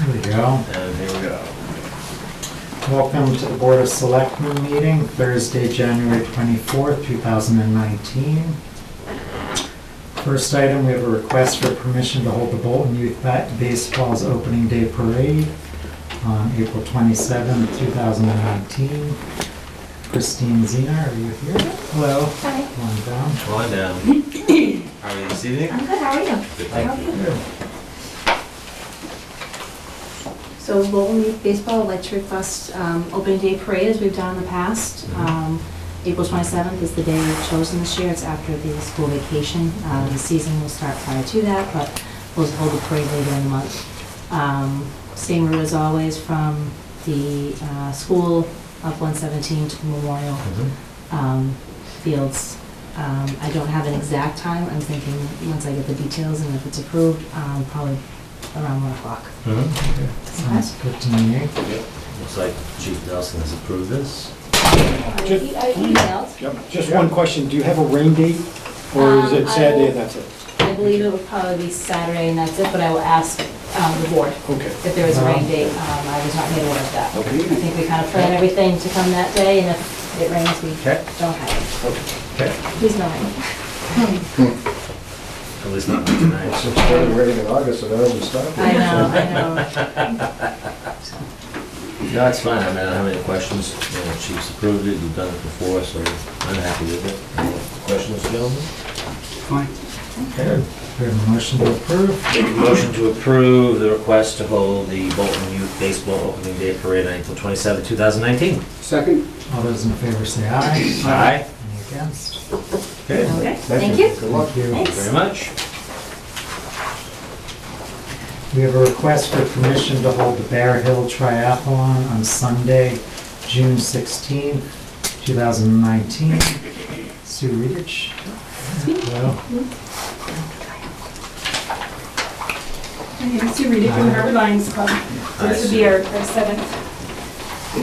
There we go. And here we go. Welcome to the Board of Selectmen meeting, Thursday, January 24th, 2019. First item, we have a request for permission to hold the Bolton Youth Ba- Baseball's opening day parade on April 27th, 2019. Christine Zena, are you here? Hello. Hi, Come on down. Come on down. How are you this evening? I'm good, how are you? Good, thank you. Good. So Bolton Youth Baseball, to request um, opening day parade as we've done in the past. Mhm. Um, April 27th is the day we've chosen this year, it's after the school vacation. Uh, The season will start prior to that, but we'll hold the parade later in the month. Um, Same route as always from the uh, school up 117 to Memorial Mhm. um, Fields. Um, I don't have an exact time, I'm thinking, once I get the details and if it's approved, um, probably around 1 o'clock. Mhm. Okay, Sounds good to me. Yep. Looks like Chief Nelson has approved this. I Just- I emailed, Yep, just one question, do you have a rain date, or is Um, it I Saturday will- and that's it? I believe it would probably be Saturday and that's it, but I will ask um, the board Okay. if there is a rain date. Um, I was not made aware of that. I Okay. think we kind of plan everything to come that day, and if it rains, we Okay. don't have it. Okay. Please no rain. At least not tonight. Since it started raining in August, it hasn't stopped. I know, I know. No, it's fine. I mean, I don't have any questions. You know, Chief's approved it. You've done it before, so I'm happy with it. Any questions, gentlemen? Fine. Okay. We have a motion to approve. Make a motion to approve the request to hold the Bolton Youth Baseball Opening Day Parade on April 27, 2019. Second? All those in favor say aye. Aye. Any against? Okay. Okay, thank you. Good luck. Thank you. Thank you Thanks. very much. We have a request for permission to hold the Bear Hill Triathlon on Sunday, June 16th, 2019. Sue Reach. Hello. My name is Sue Reedy from the Harvard Lions Club. So This would be our our seventh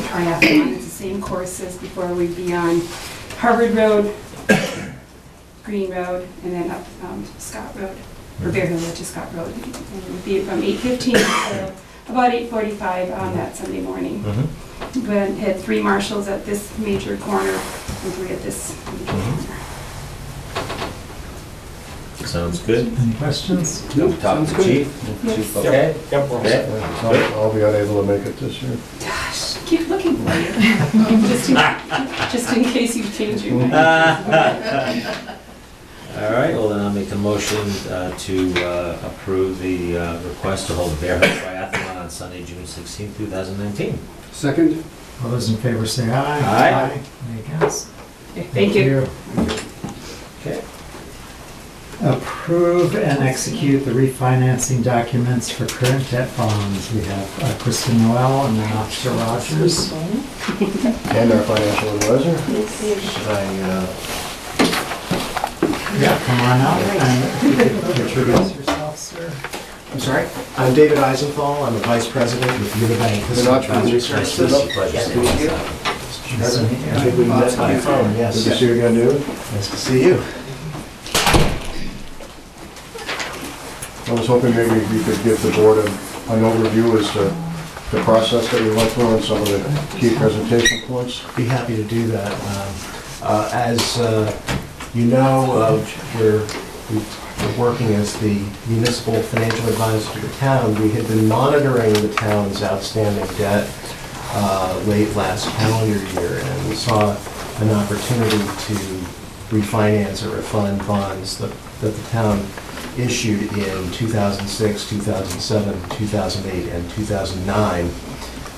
triathlon. It's the same course as before. We'd be on Harvard Road, Green Road, and then up um, Scott Road, or Bear Hill, which is Scott Road. And it would be from 8:15 to about 8:45 on that Sunday morning. Mhm. We had three marshals at this major corner and three at this major Mhm. corner. Sounds good. Any questions? Nope, Talk sounds to good. Chief. Yes. Chief, okay? Yep, we're all Okay. set. Yeah, I'll be unable to make it this year. Gosh, keep looking for you. Just in, just in case you change your mind. All right, well then I'll make a motion uh, to uh, approve the uh, request to hold a Bear Hill Triathlon on Sunday, June 16, 2019. Second? All those in favor say aye. Aye. Any against? Thank you. Okay. Approve and execute the refinancing documents for current debt bonds. We have uh, Kristen Noel and then Officer Rogers. And our financial advisor. Should I, uh, Yeah, come on out and if you could introduce yourself, sir. I'm sorry? I'm David Eisenthal. I'm the Vice President with Unibank You're not Advisory nice to Services. meet you. Yes, to you. To meet you. I think we met by phone, Good yes. to see you again, David. Nice to see you. I was hoping maybe you could give the board a- an overview as to the process that we went through and some of the key presentation points. Be happy to do that. Um, uh, As uh, you know, uh, we're we're working as the municipal financial advisor to the town. We had been monitoring the town's outstanding debt uh, late last calendar year, and we saw an opportunity to refinance or refund bonds that that the town issued in 2006, 2007, 2008, and 2009,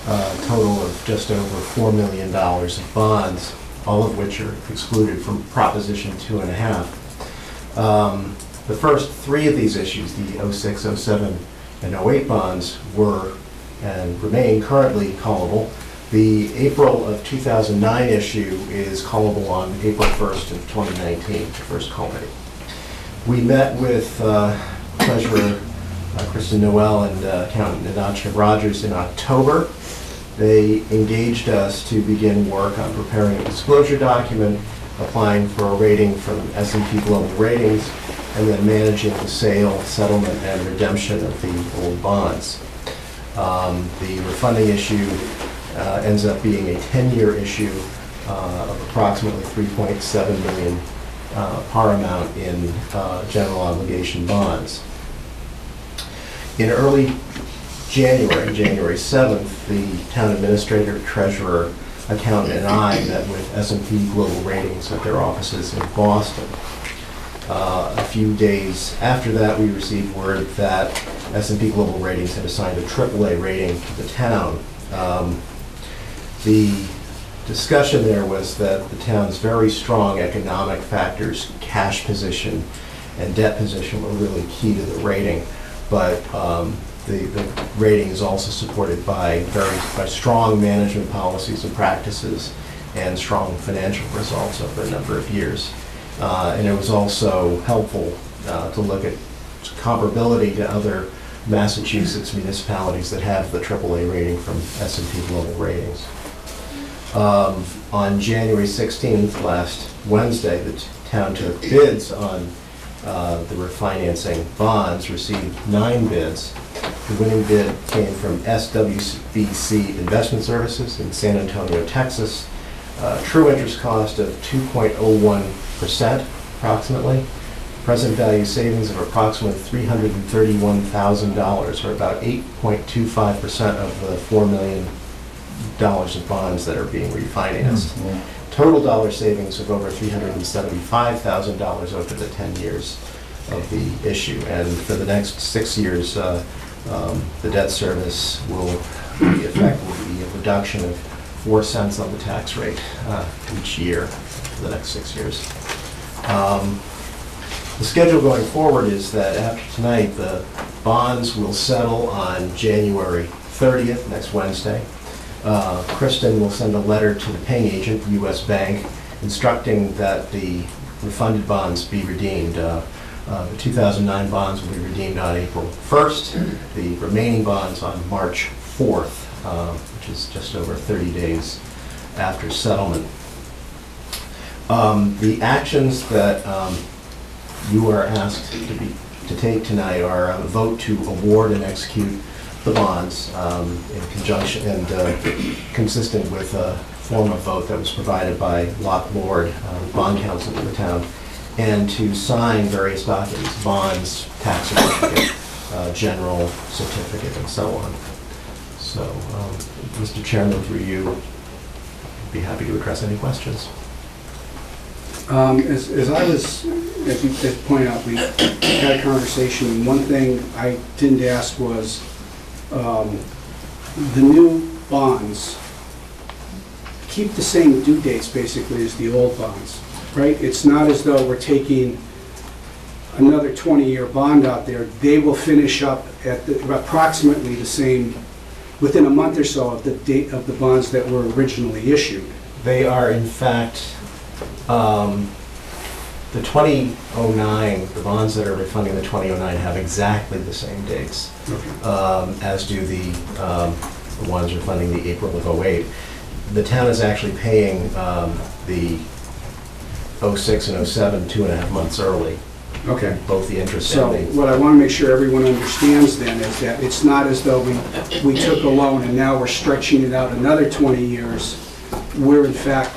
a total of just over $4 million of bonds, all of which are excluded from Proposition Two and a Half. Um, The first three of these issues, the 06, 07, and 08 bonds, were and remain currently callable. The April of 2009 issue is callable on April 1st of 2019, the first call date. We met with uh, Treasurer uh, Kristen Noel and uh, Accountant Natasha Rogers in October. They engaged us to begin work on preparing a disclosure document, applying for a rating from s and P Global Ratings, and then managing the sale, settlement, and redemption of the old bonds. Um, The refunding issue uh, ends up being a 10-year issue uh, of approximately 3.7 million uh, par amount in uh, general obligation bonds. In early January, January 7th, the town administrator, treasurer, accountant, and I met with s and P Global Ratings at their offices in Boston. Uh, A few days after that, we received word that s and P Global Ratings had assigned a AAA rating to the town. Um, The discussion there was that the town's very strong economic factors, cash position and debt position were really key to the rating. But um, the, the rating is also supported by very, by strong management policies and practices and strong financial results over a number of years. Uh, And it was also helpful uh, to look at comparability to other Massachusetts municipalities that have the AAA rating from s and P Global Ratings. Um, On January 16th, last Wednesday, the town took bids on uh, the refinancing bonds, received nine bids. The winning bid came from SWBC Investment Services in San Antonio, Texas. Uh, True interest cost of 2.01% approximately. Present value savings of approximately $331,000, or about 8.25% of the $4 million of bonds that are being refinanced. Total dollar savings of over $375,000 over the 10 years of the issue. And for the next six years, uh, um, the debt service will be effect, will be a reduction of 4 cents on the tax rate uh, each year for the next six years. Um, The schedule going forward is that after tonight, the bonds will settle on January 30th, next Wednesday. Uh, Kristen will send a letter to the paying agent, US Bank, instructing that the refunded bonds be redeemed. Uh, uh, The 2009 bonds will be redeemed on April 1st, the remaining bonds on March 4th, uh, which is just over 30 days after settlement. Um, The actions that um, you are asked to be, to take tonight are a vote to award and execute the bonds um, in conjunction and uh, consistent with a form of vote that was provided by Locke Lord, uh, bond counsel to the town, and to sign various documents, bonds, tax certificate, uh, general certificate, and so on. So, um, Mr. Chairman, through you, I'd be happy to address any questions. Um, As as I was, as you as pointed out, we had a conversation, one thing I didn't ask was, um, the new bonds keep the same due dates basically as the old bonds, right? It's not as though we're taking another 20-year bond out there. They will finish up at the- approximately the same, within a month or so of the date of the bonds that were originally issued. They are in fact, um, the 2009, the bonds that are refunding the 2009 have exactly the same dates, um, as do the um, ones refunding the April of '08. The town is actually paying um, the 06 and 07 two and a half months early, Okay. both the interest So and the... what I want to make sure everyone understands then is that it's not as though we, we took a loan and now we're stretching it out another 20 years. We're in fact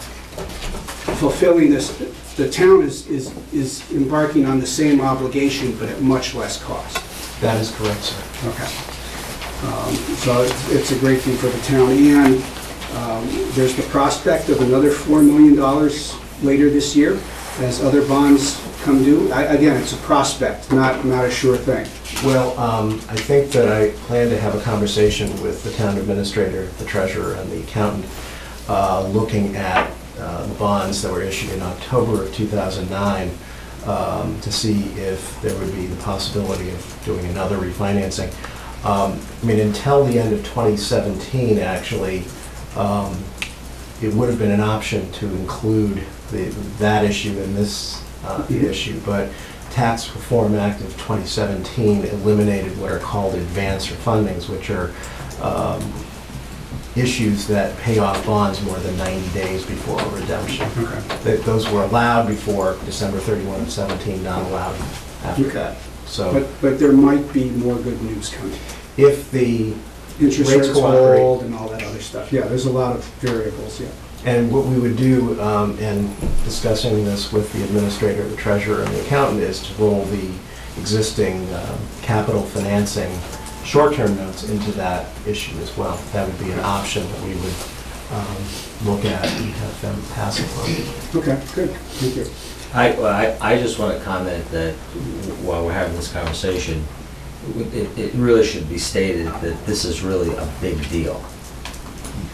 fulfilling this, the town is, is, is embarking on the same obligation, but at much less cost. That is correct, sir. Okay. Um, So it's- it's a great thing for the town, and um, there's the prospect of another $4 million later this year as other bonds come due. I- Again, it's a prospect, not, not a sure thing. Well, um, I think that I plan to have a conversation with the town administrator, the treasurer, and the accountant, uh, looking at uh, the bonds that were issued in October of 2009, um, to see if there would be the possibility of doing another refinancing. Um, I mean, until the end of 2017, actually, um, it would have been an option to include the- that issue in this uh, Mhm. issue, but Tax Reform Act of 2017 eliminated what are called advance refundings, which are um, issues that pay off bonds more than 90 days before redemption. Okay. That- Those were allowed before December 31 of 17, not allowed after Okay. that. So But, but there might be more good news coming. if the, interest Rates rates cooperate. hold and all that other stuff. Yeah, there's a lot of variables, yeah. And what we would do um, in discussing this with the administrator, the treasurer, and the accountant is to roll the existing um, capital financing short-term notes into that issue as well. That would be an option that we would um, look at and have them pass upon. Okay, good, thank you. I, well, I, I just want to comment that while we're having this conversation, it, it really should be stated that this is really a big deal.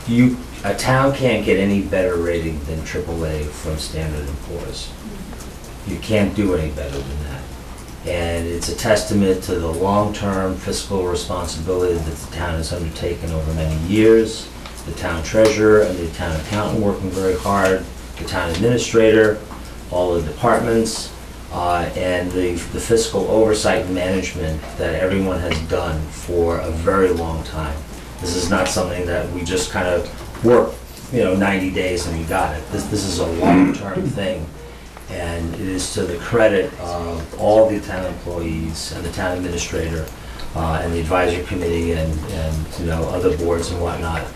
You, a town can't get any better rating than AAA from Standard and Poor's. You can't do any better than that. And it's a testament to the long-term fiscal responsibility that the town has undertaken over many years. The town treasurer and the town accountant working very hard, the town administrator, all the departments, uh, and the the fiscal oversight and management that everyone has done for a very long time. This is not something that we just kind of work, you know, 90 days and we got it. This, this is a long-term thing. And it is to the credit of all the town employees and the town administrator uh, and the advisory committee and, and, you know, other boards and whatnot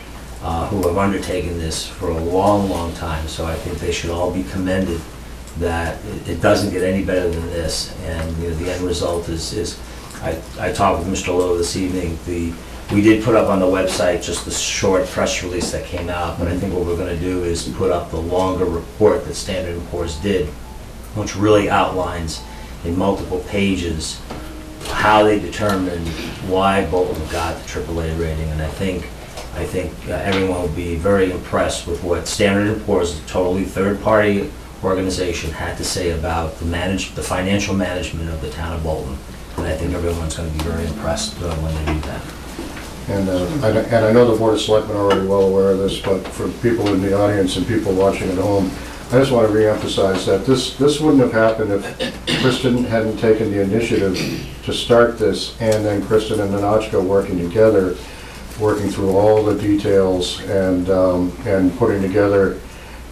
uh, who have undertaken this for a long, long time. So I think they should all be commended that it- it doesn't get any better than this. And, you know, the end result is, is, I, I talked with Mr. Lowe this evening, the, we did put up on the website just the short press release that came out, but I think what we're gonna do is put up the longer report that Standard and Poor's did, which really outlines in multiple pages how they determined why Bolton got the AAA rating. And I think, I think uh, everyone will be very impressed with what Standard and Poor's, a totally third-party organization, had to say about the manage, the financial management of the town of Bolton. And I think everyone's gonna be very impressed uh, when they read that. And, uh, and and I know the Board of Selectmen are already well aware of this, but for people in the audience and people watching at home, I just want to reemphasize that this, this wouldn't have happened if Kristen hadn't taken the initiative to start this, and then Kristen and Nanachka working together, working through all the details and, um, and putting together,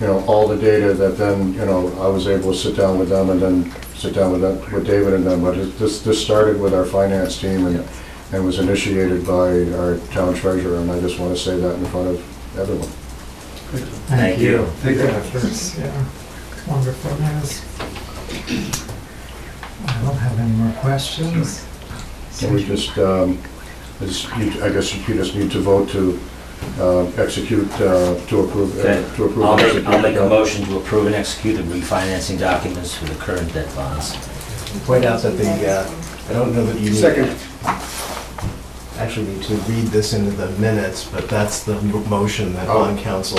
you know, all the data that then, you know, I was able to sit down with them and then sit down with, them- with David and them, but it- this, this started with our finance team and, and was initiated by our town treasurer, and I just want to say that in front of everyone. Thank you. Thank you. efforts, yeah. Wonderful news. I don't have any more questions. And we just, um, is- you- I guess you just need to vote to uh, execute, uh, to approve, uh, Okay. to approve. I'll and make, I'll make a motion to approve and execute the refinancing documents for the current debt bonds. Point out that the, uh, I don't know that you need. Second. Actually need to read this into the minutes, but that's the mo- motion that Oh. bond counsel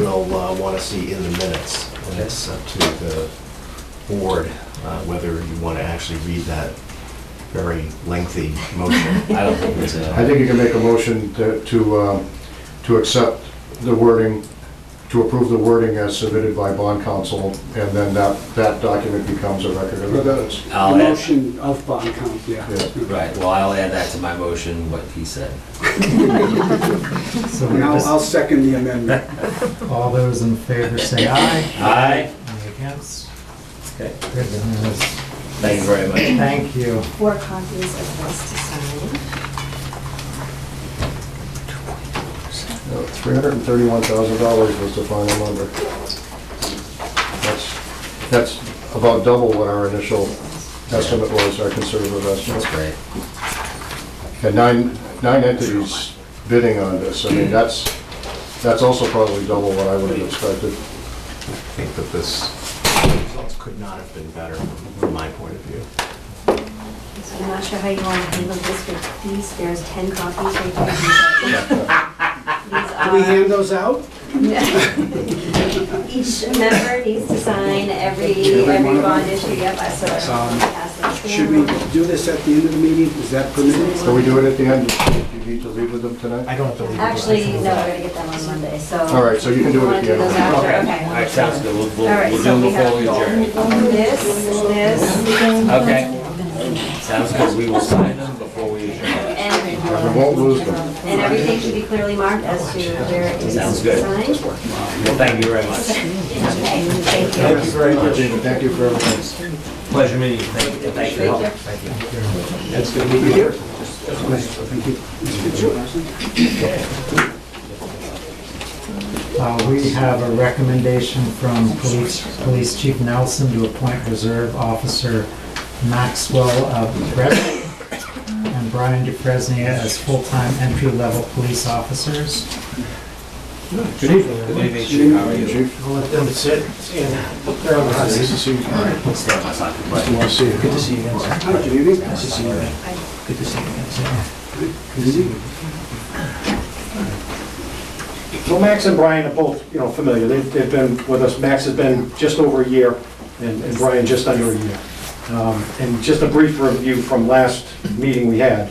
will want to see in the minutes. And it's up to the board uh, whether you want to actually read that very lengthy motion. I don't think it's I a, think you can make a motion to, to, um, to accept the wording, to approve the wording as submitted by bond counsel, and then that, that document becomes a record of the minutes. I'll add, motion of bond count, yeah. Yeah. right, well, I'll add that to my motion, what he said. So we And I'll, I'll just, second the amendment. all those in favor say aye. Aye. Any against? Okay, Good news. thank you very much. Thank you. Four copies of this to sign. Three hundred and thirty-one thousand dollars was the final number. That's, that's about double what our initial estimate was, our conservative estimate. That's great. And nine, nine entities bidding on this, I mean, that's, that's also probably double what I would have expected. I think that this results could not have been better from my point of view. So I'm not sure how you want to handle this but these. There's 10 copies right there. These Do we hand those out? Each member needs to sign every, Every one every of bond them? issue, yep, I saw. Um, Should we do this at the end of the meeting? Is that permitted? Can we do it at the end? Do you need to leave with them tonight? I don't believe. Actually, no, we're gonna get them on Monday, so. All right, so you can do it at the end. Wanna do those after? Okay, Okay. all right, sounds good, we'll, All we'll right, we'll so do we them before we have this, this, Okay, sounds good, we will sign them before we adjourn. And, We won't lose them. and everything should be clearly marked as to where it is Sounds signed. Well, thank you very much. Okay, thank you. Thank you. you very much. Thank you for everything. Pleasure meeting you, thank you, thank you. Thank you. That's good to meet you here. Thank you. Uh, We have a recommendation from Police Police Chief Nelson to appoint Reserve Officer Maxwell of Brett and Brian DeFresnia as full-time entry-level police officers. Good evening. Good evening, Chief. How are you? Chief. I'll let them sit. and they're on the hot Nice seat. to see you. Stay on my side. Nice to see you. Good to see you guys. Hi, good evening. Nice to see you. Good to see you guys. Good evening. So Max and Brian are both, you know, familiar. They've, they've been with us. Max has been just over a year and, and Brian just under a year. Um, And just a brief review from last meeting we had.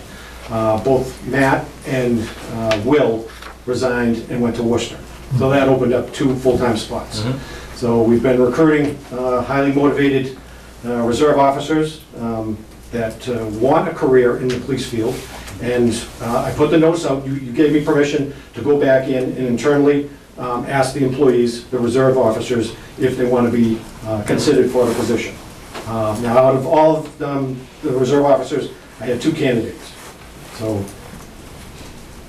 Uh, Both Matt and uh, Will resigned and went to Worcester. So that opened up two full-time spots. Mhm. So we've been recruiting uh, highly motivated uh, reserve officers um, that uh, want a career in the police field. And uh, I put the notice out, you you gave me permission to go back in and internally um, ask the employees, the reserve officers, if they want to be uh, considered for the position. Um, Now, out of all of um, the reserve officers, I had two candidates. So,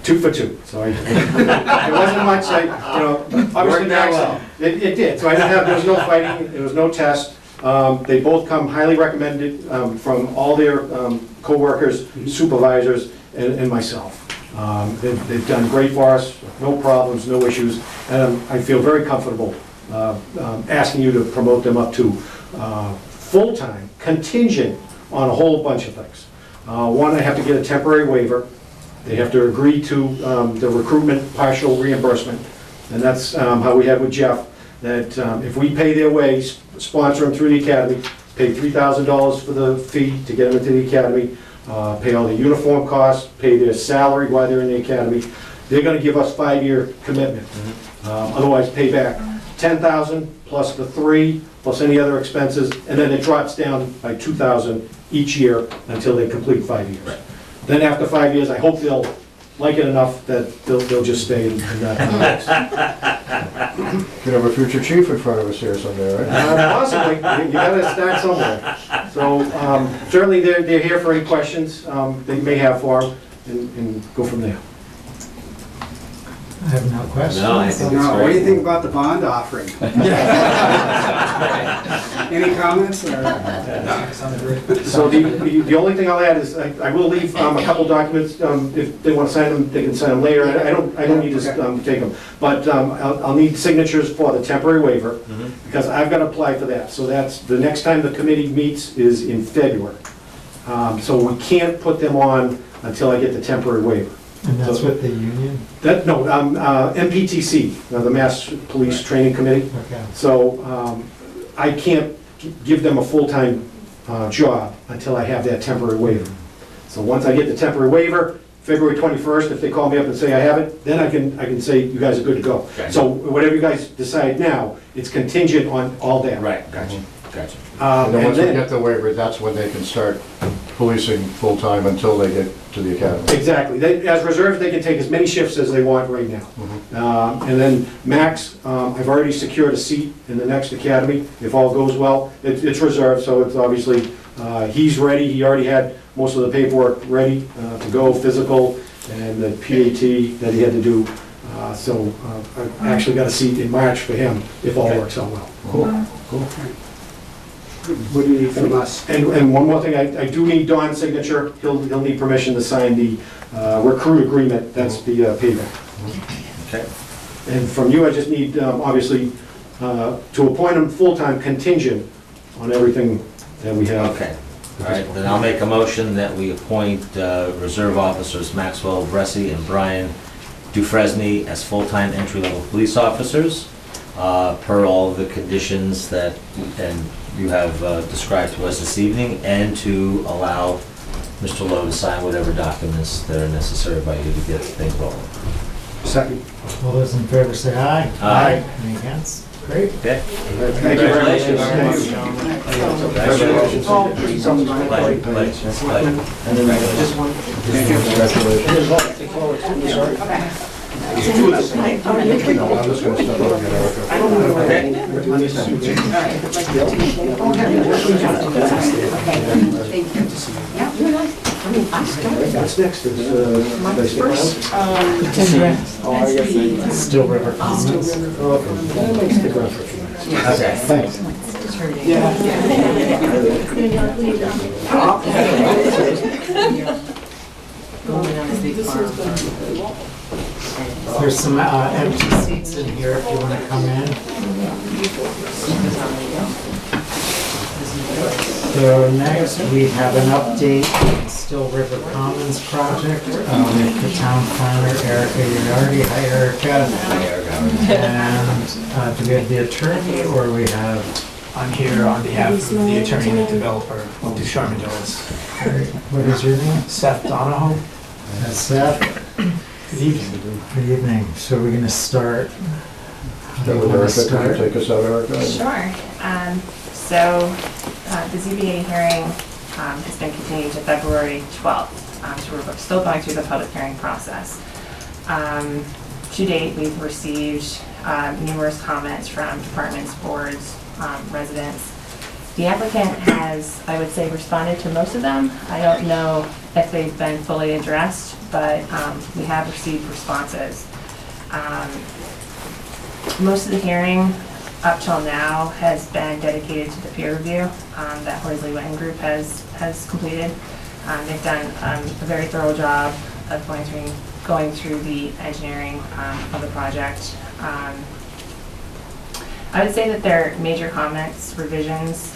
two for two. So I, it wasn't much, I, you know, obviously Worked out Max, well. it, it did, so I didn't have, there was no fighting, there was no test. Um, They both come highly recommended um, from all their um, coworkers, supervisors, and and myself. Um, They've they've done great for us, no problems, no issues, and um, I feel very comfortable uh, um, asking you to promote them up to uh, full-time, contingent on a whole bunch of things. Uh, One, I have to get a temporary waiver. They have to agree to um, the recruitment partial reimbursement. And that's um, how we had with Jeff, that um, if we pay their way, sponsor them through the academy, pay $3,000 for the fee to get them into the academy, uh, pay all the uniform costs, pay their salary while they're in the academy, they're gonna give us five-year commitment. Um, Otherwise, pay back 10,000 plus the three, plus any other expenses, and then it drops down by 2,000 each year until they complete five years. Right. Then after five years, I hope they'll like it enough that they'll, they'll just stay and and not. Could have a future chief in front of us here someday, right? Uh, Possibly, you you gotta start somewhere. So um, certainly, they're, they're here for any questions um, they may have for them, and and go from there. I have no questions. No, I think it's Now, what do you think about the bond offering? Any comments or? So the, the the only thing I'll add is, I I will leave um, a couple documents, um, if they want to sign them, they can sign them later, I I don't, I don't need to um, take them. But um, I'll I'll need signatures for the temporary waiver, Mhm. because I've got to apply for that. So that's, the next time the committee meets is in February. Um, So we can't put them on until I get the temporary waiver. And that's with the union? That, no, um, uh, MPTC, uh, the Mass Police Training Committee. Okay. So um, I can't g- give them a full-time uh, job until I have that temporary waiver. So once I get the temporary waiver, February 21st, if they call me up and say I have it, then I can, I can say you guys are good to go. Okay. So whatever you guys decide now, it's contingent on all that. Right, gotcha, gotcha. Um, And then And once we then, get the waiver, that's when they can start policing full-time until they get to the academy. exactly, They- as reserves, they can take as many shifts as they want right now. Mhm. Um, And then Max, um, I've already secured a seat in the next academy, if all goes well. It- It's reserved, so it's obviously, uh, he's ready, he already had most of the paperwork ready uh, to go, physical, and the PAT that he had to do. Uh, So uh, I've actually got a seat in March for him, if all Okay. works out well. Cool, cool. What do you need from us? And, and one more thing, I, I do need Don's signature, he'll, he'll need permission to sign the uh, recruit agreement, that's the uh, payment. Okay. And from you, I just need, um, obviously, uh, to appoint him full-time contingent on everything that we have. Okay, all right, then I'll make a motion that we appoint uh, reserve officers Maxwell Bressi and Brian Dufresne as full-time entry-level police officers, uh, per all of the conditions that, and you have uh, described to us this evening, and to allow Mr. Lowe to sign whatever documents that are necessary by you to get things rolling. Second. All those in favor say aye. Aye. Any against? Great. Okay? Thank you very much. Congratulations. Congratulations. What's next? Is, uh, um, Oh, they- Still River. Okay, well, they stick around for a few minutes. Okay. Thanks. There's some uh, empty seats in here if you want to come in. So next, we have an update on Still River Commons project uh, with the town planner Erica Uriarte. Hi Erica. There we. And uh, do we have the attorney or we have, I'm here on behalf of the attorney and the developer of Ducharme Villas. what is your name? Seth Donahoe. Uh, Seth? Good evening. Good evening. So we're going to start. How do you want to Erica, can you start? take us out, Erica? Sure. Um, So uh, the ZBA hearing um, has been continued to February 12th. Um, So we're still going through the public hearing process. Um, To date, we've received um, numerous comments from departments, boards, um, residents. The applicant has, I would say, responded to most of them. I don't know if they've been fully addressed, but um, we have received responses. Um, most of the hearing up till now has been dedicated to the peer review um, that Horsley Witten Group has, has completed. Um, They've done um, a very thorough job of going through, going through the engineering um, of the project. I would say that their major comments, revisions,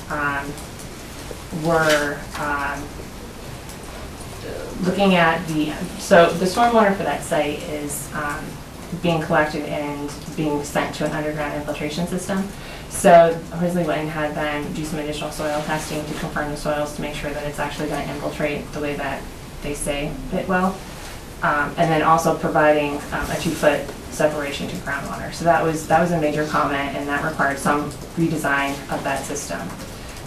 were looking at the, so the stormwater for that site is um, being collected and being sent to an underground infiltration system. So Horsley Witten had them do some additional soil testing to confirm the soils to make sure that it's actually going to infiltrate the way that they say it will. Um, And then also providing um, a two-foot separation to groundwater. So that was, that was a major comment and that required some redesign of that system.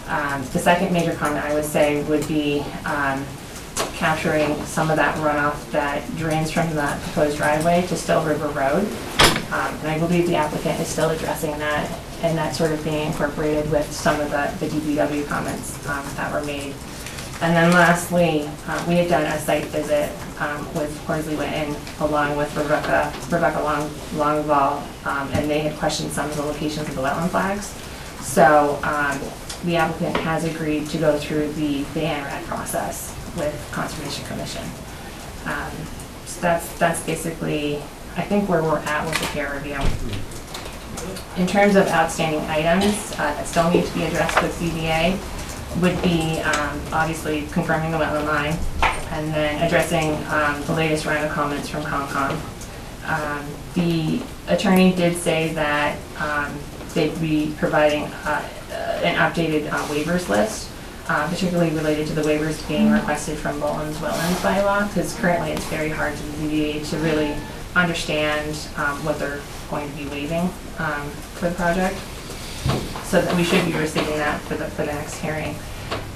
Um, The second major comment I would say would be um, capturing some of that runoff that drains from the proposed driveway to Still River Road. Um, And I believe the applicant is still addressing that, and that sort of being incorporated with some of the the DPW comments um, that were made. And then lastly, uh, we had done a site visit um, with Horsley Witten along with Rebecca, Rebecca Long Longval, um, and they had questioned some of the locations of the wetland flags. So um, the applicant has agreed to go through the the ANRAD process with Conservation Commission. Um, So that's, that's basically, I think where we're at with the peer review. In terms of outstanding items uh, that still need to be addressed with ZBA, would be um, obviously confirming the wetland line, and then addressing um, the latest round of comments from Concom. Um, The attorney did say that um, they'd be providing uh, an updated uh, waivers list, uh, particularly related to the waivers being requested from Bolton's wetlands bylaw, because currently it's very hard to the ZBA to really understand um, what they're going to be waiving um, for the project. So that we should be receiving that for the, for the next hearing.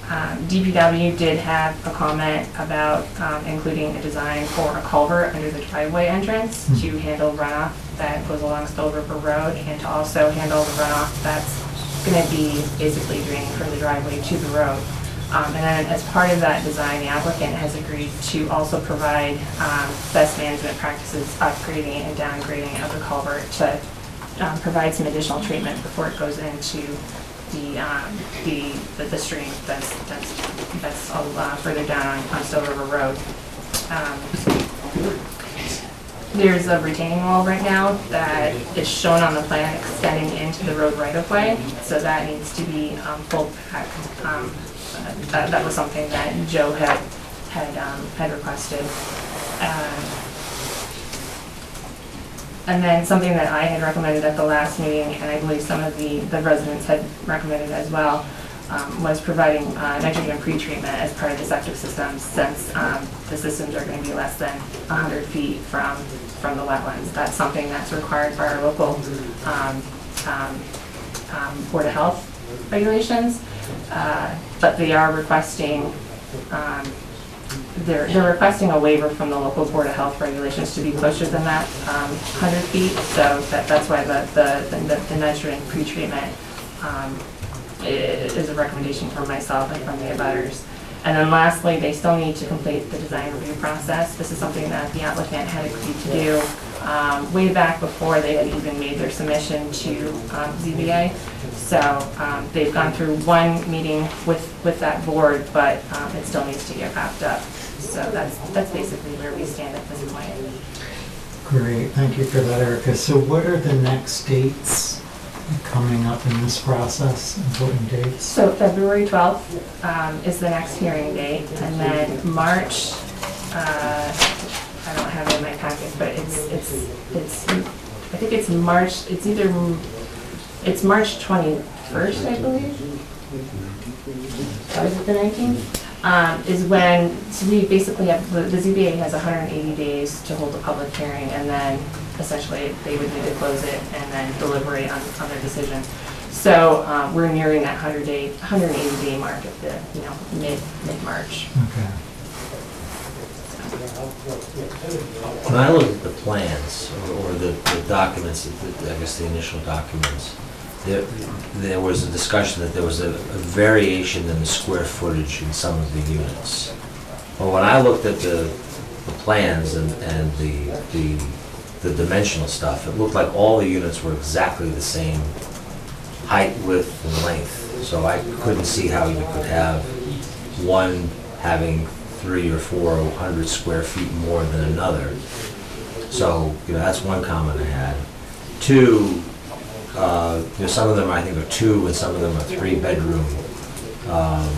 Um, DPW did have a comment about um, including a design for a culvert under the driveway entrance to handle runoff that goes along Still River Road and to also handle the runoff that's going to be basically draining from the driveway to the road. Um, And then as part of that design, the applicant has agreed to also provide um, best management practices, upgrading and downgrading of the culvert to um, provide some additional treatment before it goes into the, um, the, the- the stream that's, that's, that's a lot further down on, on Still River Road. There's a retaining wall right now that is shown on the plan extending into the road right of way, so that needs to be um, pulled back. Um, uh, That, that was something that Joe had, had, um, had requested. Um, and then something that I had recommended at the last meeting, and I believe some of the, the residents had recommended as well, um, was providing uh, nitrogen pretreatment as part of the septic system, since um, the systems are going to be less than 100 feet from, from the wetlands. That's something that's required by our local um, um, um, Board of Health regulations, Uh, but they are requesting um, they're, they're requesting a waiver from the local Board of Health regulations to be closer than that, um, 100 feet, so that, that's why the, the, the the nitrogen pretreatment um, is a recommendation from myself and from the abutters. And then lastly, they still need to complete the design review process. This is something that the applicant had agreed to do um, way back before they had even made their submission to um, ZBA. So um, they've gone through one meeting with, with that board, but um, it still needs to get wrapped up. So that's, that's basically where we stand at this point. Great, thank you for that, Erica. So what are the next dates coming up in this process, important dates? So February 12th um, is the next hearing date, and then March, uh, I don't have it in my packet, but it's, it's, it's, I think it's March, it's either, it's March 21st, I believe. Or is it the 19th? Um, Is when, so we basically have, the the ZBA has 180 days to hold a public hearing, and then essentially they would need to close it and then deliberate on, on their decision. So um, we're nearing that 100 day, 180 day mark at the, you know, mid, mid-March. Okay. When I look at the plans, or or the the documents, the- I guess the initial documents, there, there was a discussion that there was a a variation in the square footage in some of the units. Well, when I looked at the, the plans and, and the, the, the dimensional stuff, it looked like all the units were exactly the same height, width, and length. So I couldn't see how you could have one having three or four hundred square feet more than another. So, you know, that's one comment I had. Two, uh, you know, some of them I think are two and some of them are three bedroom. Um,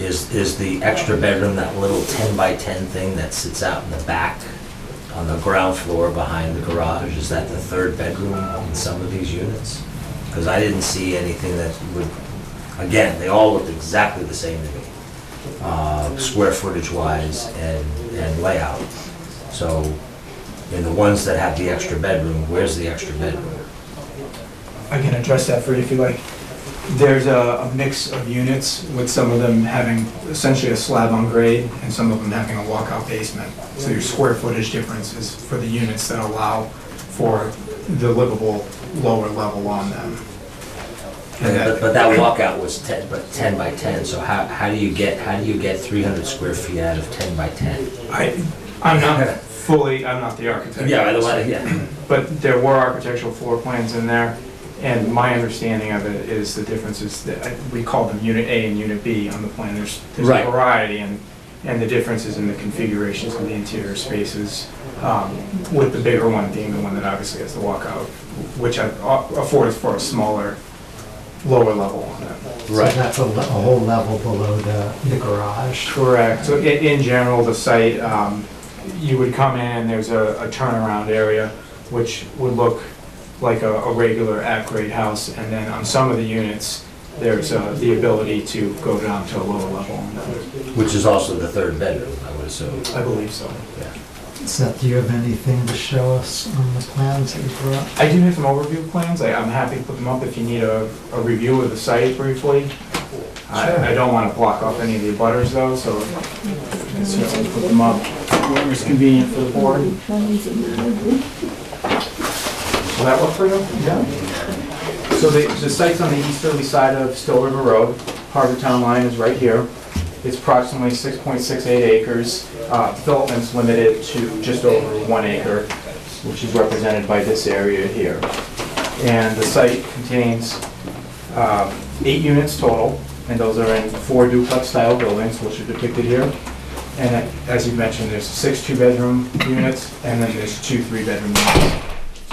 Is, is the extra bedroom that little ten by ten thing that sits out in the back on the ground floor behind the garage? Is that the third bedroom in some of these units? Because I didn't see anything that would, again, they all looked exactly the same to me, uh, square footage wise and, and layout. So, in the ones that have the extra bedroom, where's the extra bedroom? I can address that for you if you like. There's a, a mix of units, with some of them having essentially a slab on grade, and some of them having a walkout basement. So your square footage difference is for the units that allow for the livable lower level on them. And But that- but that walkout was ten, but ten by ten, so how, how do you get, how do you get three hundred square feet out of ten by ten? I, I'm not fully, I'm not the architect. Yeah, by the way, yeah. But there were architectural floor plans in there, and my understanding of it is the difference is that, I- we call them Unit A and Unit B on the plan. There's, there's Right. a variety, and, and the differences in the configurations of the interior spaces, um, with the bigger one being the one that obviously has the walkout, which a- affords for a smaller, lower level on it. So that's a le- a whole level below the, the garage. Correct. So in, in general, the site, um, you would come in, there's a, a turnaround area, which would look like a, a regular at-grade house, and then on some of the units, there's, uh, the ability to go down to a lower level on them. Which is also the third bedroom, I would assume. I believe so. Yeah. Seth, do you have anything to show us on the plans that you brought? I do have some overview plans, I, I'm happy to put them up if you need a, a review of the site briefly. I, I don't want to block off any of the butters though, so I can certainly put them up wherever's convenient for the board. Will that work for you? Yeah. So the, the site's on the easterly side of Still River Road. Harvard Town Line is right here. It's approximately 6.68 acres. Uh, Development's limited to just over one acre, which is represented by this area here. And the site contains uh, eight units total, and those are in four duplex-style buildings, which are depicted here. And as you mentioned, there's six two-bedroom units, and then there's two three-bedroom units.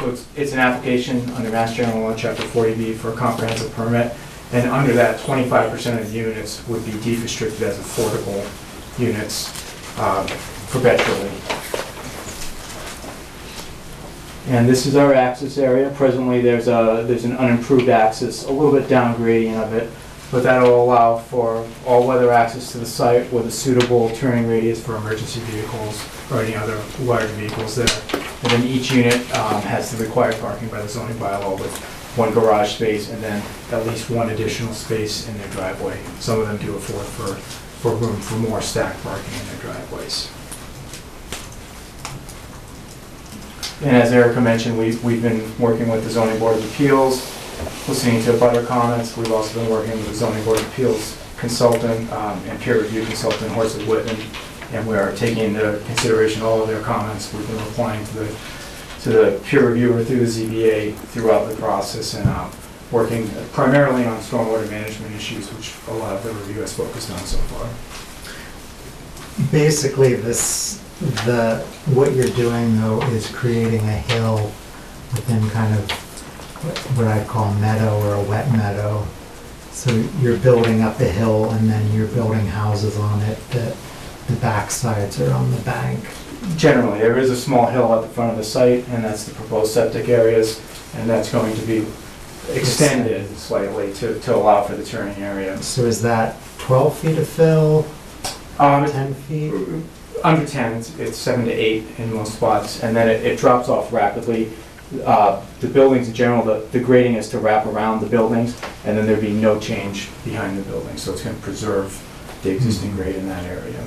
So it's, it's an application under Mass General Law, Chapter 40B for a comprehensive permit. And under that, 25% of the units would be deed restricted as affordable units um, perpetually. And this is our access area. Presently, there's a, there's an unimproved access, a little bit down gradient of it, but that'll allow for all-weather access to the site with a suitable turning radius for emergency vehicles or any other large vehicles there. And then each unit um, has the required parking by the zoning bylaw with one garage space and then at least one additional space in their driveway. Some of them do afford for, for room for more stacked parking in their driveways. And as Erica mentioned, we've, we've been working with the zoning board of appeals, listening to butter comments. We've also been working with the zoning board of appeals consultant um, and peer review consultant, Horsley Witten, and we are taking into consideration all of their comments. We've been replying to the, to the peer reviewer through the ZBA throughout the process and uh, working primarily on stormwater management issues, which a lot of the review has focused on so far. Basically, this, the, what you're doing though is creating a hill within kind of what- I call meadow or a wet meadow. So you're building up a hill and then you're building houses on it that the back sides are on the bank. Generally, there is a small hill at the front of the site, and that's the proposed septic areas, and that's going to be extended slightly to, to allow for the turning area. So is that 12 feet of fill, Um, 10 feet? under 10, it's, it's seven to eight in most spots, and then it, it drops off rapidly. Uh, The buildings in general, the, the grading is to wrap around the buildings, and then there'd be no change behind the building, so it's gonna preserve the existing grade in that area.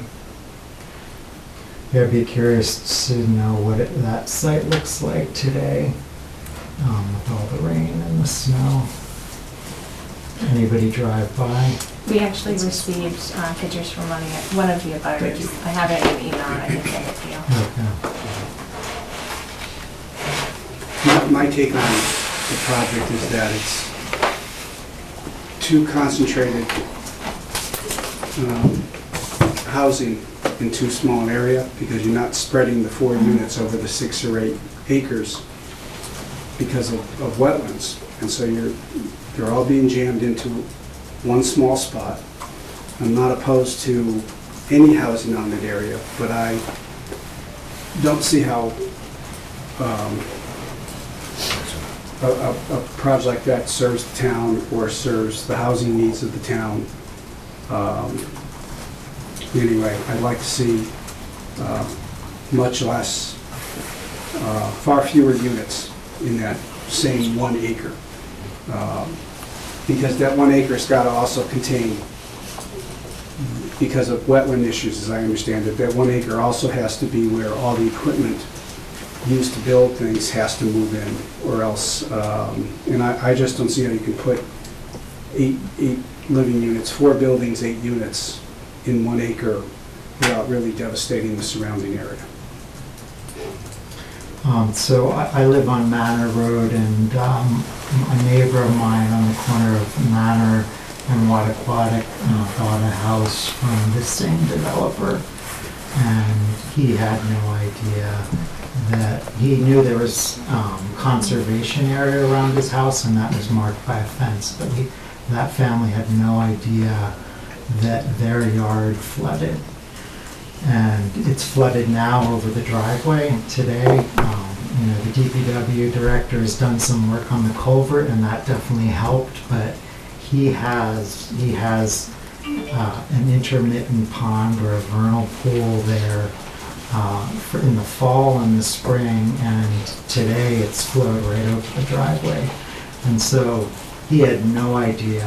Yeah, I'd be curious to know what it- that site looks like today, um, with all the rain and the snow. Anybody drive by? We actually received uh, pictures from one of, one of the Thank abutters. I have it in email, and I can send it to you. Okay. My- My take on the project is that it's too concentrated um, housing in too small an area because you're not spreading the four units over the six or eight acres because of of wetlands. And so you're, they're all being jammed into one small spot. I'm not opposed to any housing on that area, but I don't see how um, a, a, a project like that serves the town or serves the housing needs of the town. Um, Anyway, I'd like to see, uh, much less, uh, far fewer units in that same one acre. Um, Because that one acre's gotta also contain, because of wetland issues, as I understand it, that one acre also has to be where all the equipment used to build things has to move in, or else, um, and I, I just don't see how you can put eight, eight living units, four buildings, eight units in one acre without really devastating the surrounding area. Um, so I, I live on Manor Road and, um, a neighbor of mine on the corner of Manor and Wattaquadock, uh, bought a house from the same developer. And he had no idea that, he knew there was, um, conservation area around his house and that was marked by a fence, but he, that family had no idea that their yard flooded. And it's flooded now over the driveway today. Um, You know, the DPW director has done some work on the culvert and that definitely helped, but he has, he has uh, an intermittent pond or a vernal pool there uh, for- in the fall and the spring, and today it's flowed right over the driveway. And so he had no idea.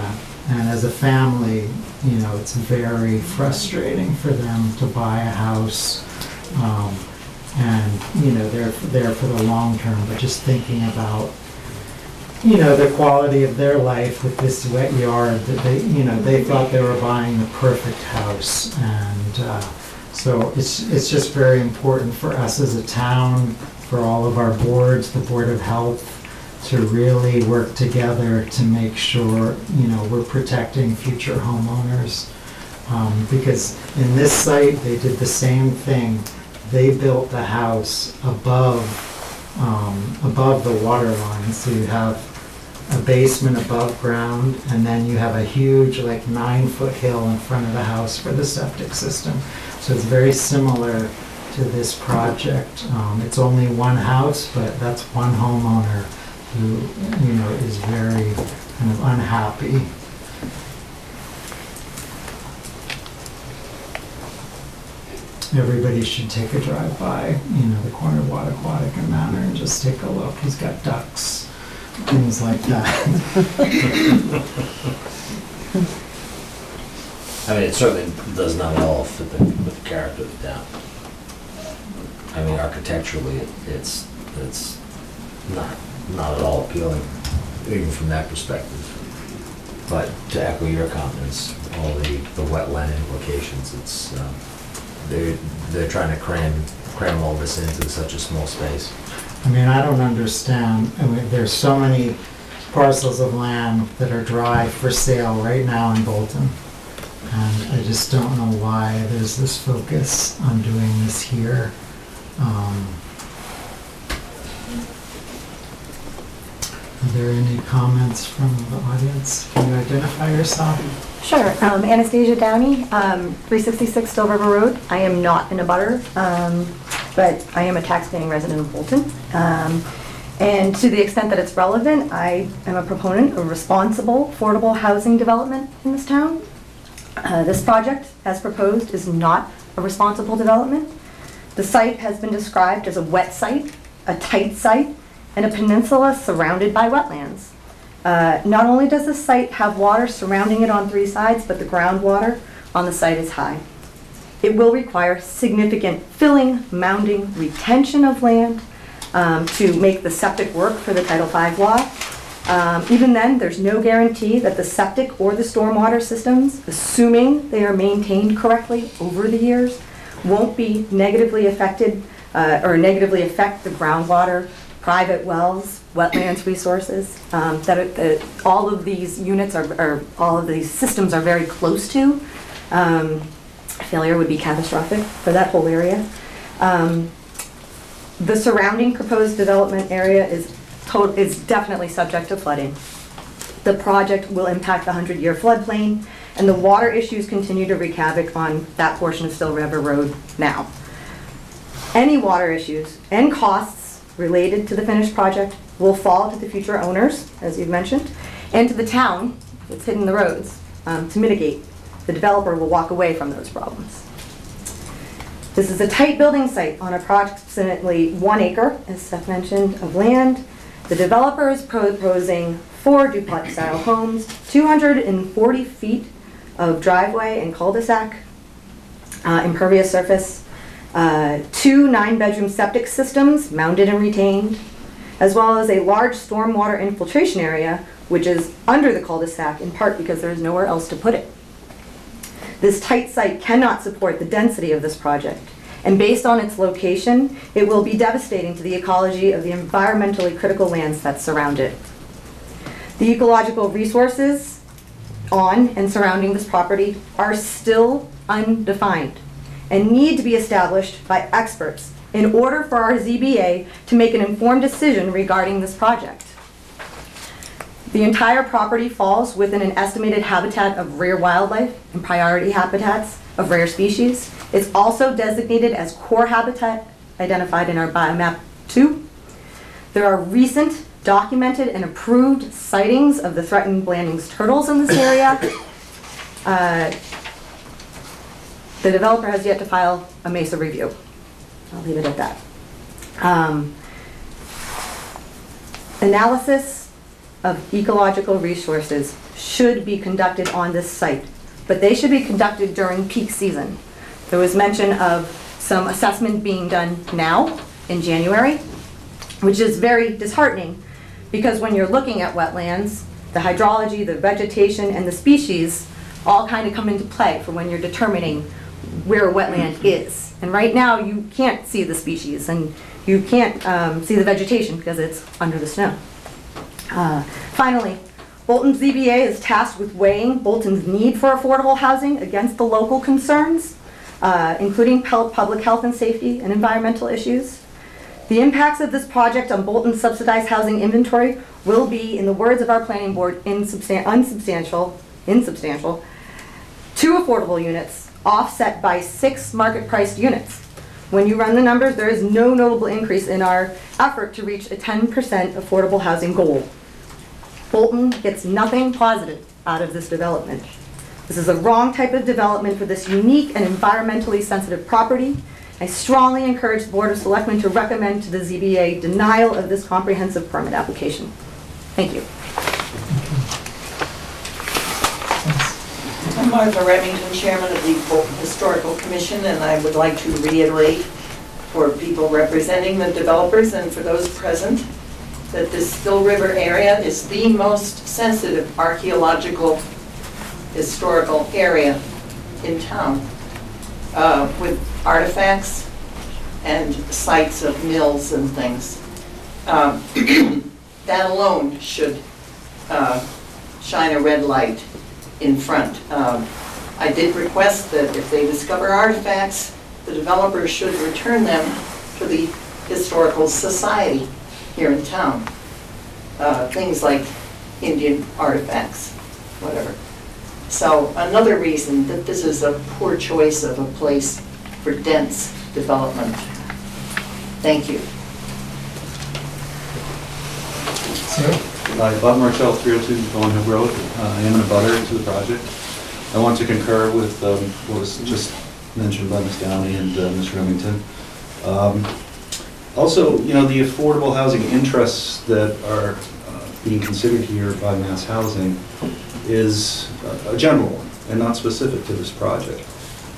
And as a family, you know, it's very frustrating for them to buy a house. um, And, you know, they're there for the long term, but just thinking about, you know, the quality of their life with this wet yard, that they, you know, they thought they were buying the perfect house. And uh, so it's, it's just very important for us as a town, for all of our boards, the Board of Health, to really work together to make sure, you know, we're protecting future homeowners. Um, Because in this site, they did the same thing. They built the house above, um, above the water line, so you have a basement above ground, and then you have a huge, like, nine-foot hill in front of the house for the septic system. So it's very similar to this project. Um, It's only one house, but that's one homeowner who, you know, is very kind of unhappy. Everybody should take a drive by, you know, the corner of Wattaquadock and Manor and just take a look. He's got ducks, things like that. I mean, it certainly does not at all fit the, with the character of the town. I mean, architecturally, it- it's, it's not, not at all appealing, even from that perspective. But to echo your comments, all the, the wetland implications, it's, um, they're, they're trying to cram, cram all this into such a small space. I mean, I don't understand, I mean, there's so many parcels of land that are dry for sale right now in Bolton. And I just don't know why there's this focus on doing this here. Um, Are there any comments from the audience? Can you identify yourself? Sure. Um, Anastasia Downey, um, 366 Still River Road. I am not in a butter, um, but I am a taxpaying resident of Bolton. Um, And to the extent that it's relevant, I am a proponent of responsible, affordable housing development in this town. Uh, This project, as proposed, is not a responsible development. The site has been described as a wet site, a tight site, and a peninsula surrounded by wetlands. Uh, Not only does the site have water surrounding it on three sides, but the groundwater on the site is high. It will require significant filling, mounding, retention of land um, to make the septic work for the Title V law. Um, Even then, there's no guarantee that the septic or the stormwater systems, assuming they are maintained correctly over the years, won't be negatively affected uh, or negatively affect the groundwater, private wells, wetlands resources, um, that it- that all of these units are, or all of these systems are very close to. Um, Failure would be catastrophic for that whole area. Um, The surrounding proposed development area is is definitely subject to flooding. The project will impact the 100-year floodplain, and the water issues continue to wreak havoc on that portion of Still River Road now. Any water issues and costs related to the finished project will fall to the future owners, as you've mentioned, and to the town that's hitting the roads um, to mitigate. The developer will walk away from those problems. This is a tight building site on approximately one acre, as Seth mentioned, of land. The developer is proposing four duplex-style homes, 240 feet of driveway and cul-de-sac, uh, impervious surface, uh, two nine-bedroom septic systems mounted and retained, as well as a large stormwater infiltration area, which is under the cul-de-sac in part because there is nowhere else to put it. This tight site cannot support the density of this project, and based on its location, it will be devastating to the ecology of the environmentally critical lands that surround it. The ecological resources on and surrounding this property are still undefined and need to be established by experts in order for our ZBA to make an informed decision regarding this project. The entire property falls within an estimated habitat of rare wildlife and priority habitats of rare species. It's also designated as core habitat identified in our biomap 2. There are recent documented and approved sightings of the threatened Blanding's turtles in this area. Uh, The developer has yet to file a MESA review. I'll leave it at that. Um, Analysis of ecological resources should be conducted on this site, but they should be conducted during peak season. There was mention of some assessment being done now in January, which is very disheartening because when you're looking at wetlands, the hydrology, the vegetation, and the species all kind of come into play for when you're determining where a wetland is. And right now, you can't see the species and you can't um, see the vegetation because it's under the snow. Uh, Finally, Bolton's ZBA is tasked with weighing Bolton's need for affordable housing against the local concerns, uh, including public health and safety and environmental issues. The impacts of this project on Bolton's subsidized housing inventory will be, in the words of our planning board, insubstan- unsubstantial, insubstantial, two affordable units offset by six market-priced units. When you run the numbers, there is no notable increase in our effort to reach a 10% affordable housing goal. Bolton gets nothing positive out of this development. This is the wrong type of development for this unique and environmentally sensitive property. I strongly encourage the Board of Selectmen to recommend to the ZBA denial of this comprehensive permit application. Thank you. I'm Martha Remington, Chairman of the Historical Commission, and I would like to reiterate for people representing the developers and for those present that this Still River area is the most sensitive archaeological, historical area in town, uh, with artifacts and sites of mills and things. Um, That alone should uh, shine a red light in front. Um, I did request that if they discover artifacts, the developer should return them to the Historical Society here in town. Uh, Things like Indian artifacts, whatever. So another reason that this is a poor choice of a place for dense development. Thank you. Hi, Bob Martell, 302 Bowen Hill Road. Uh, I am in a butter to the project. I want to concur with um, what was just mentioned by Ms. Downey and uh, Ms. Remington. Um, Also, you know, the affordable housing interests that are uh, being considered here by Mass Housing is a- a general one and not specific to this project.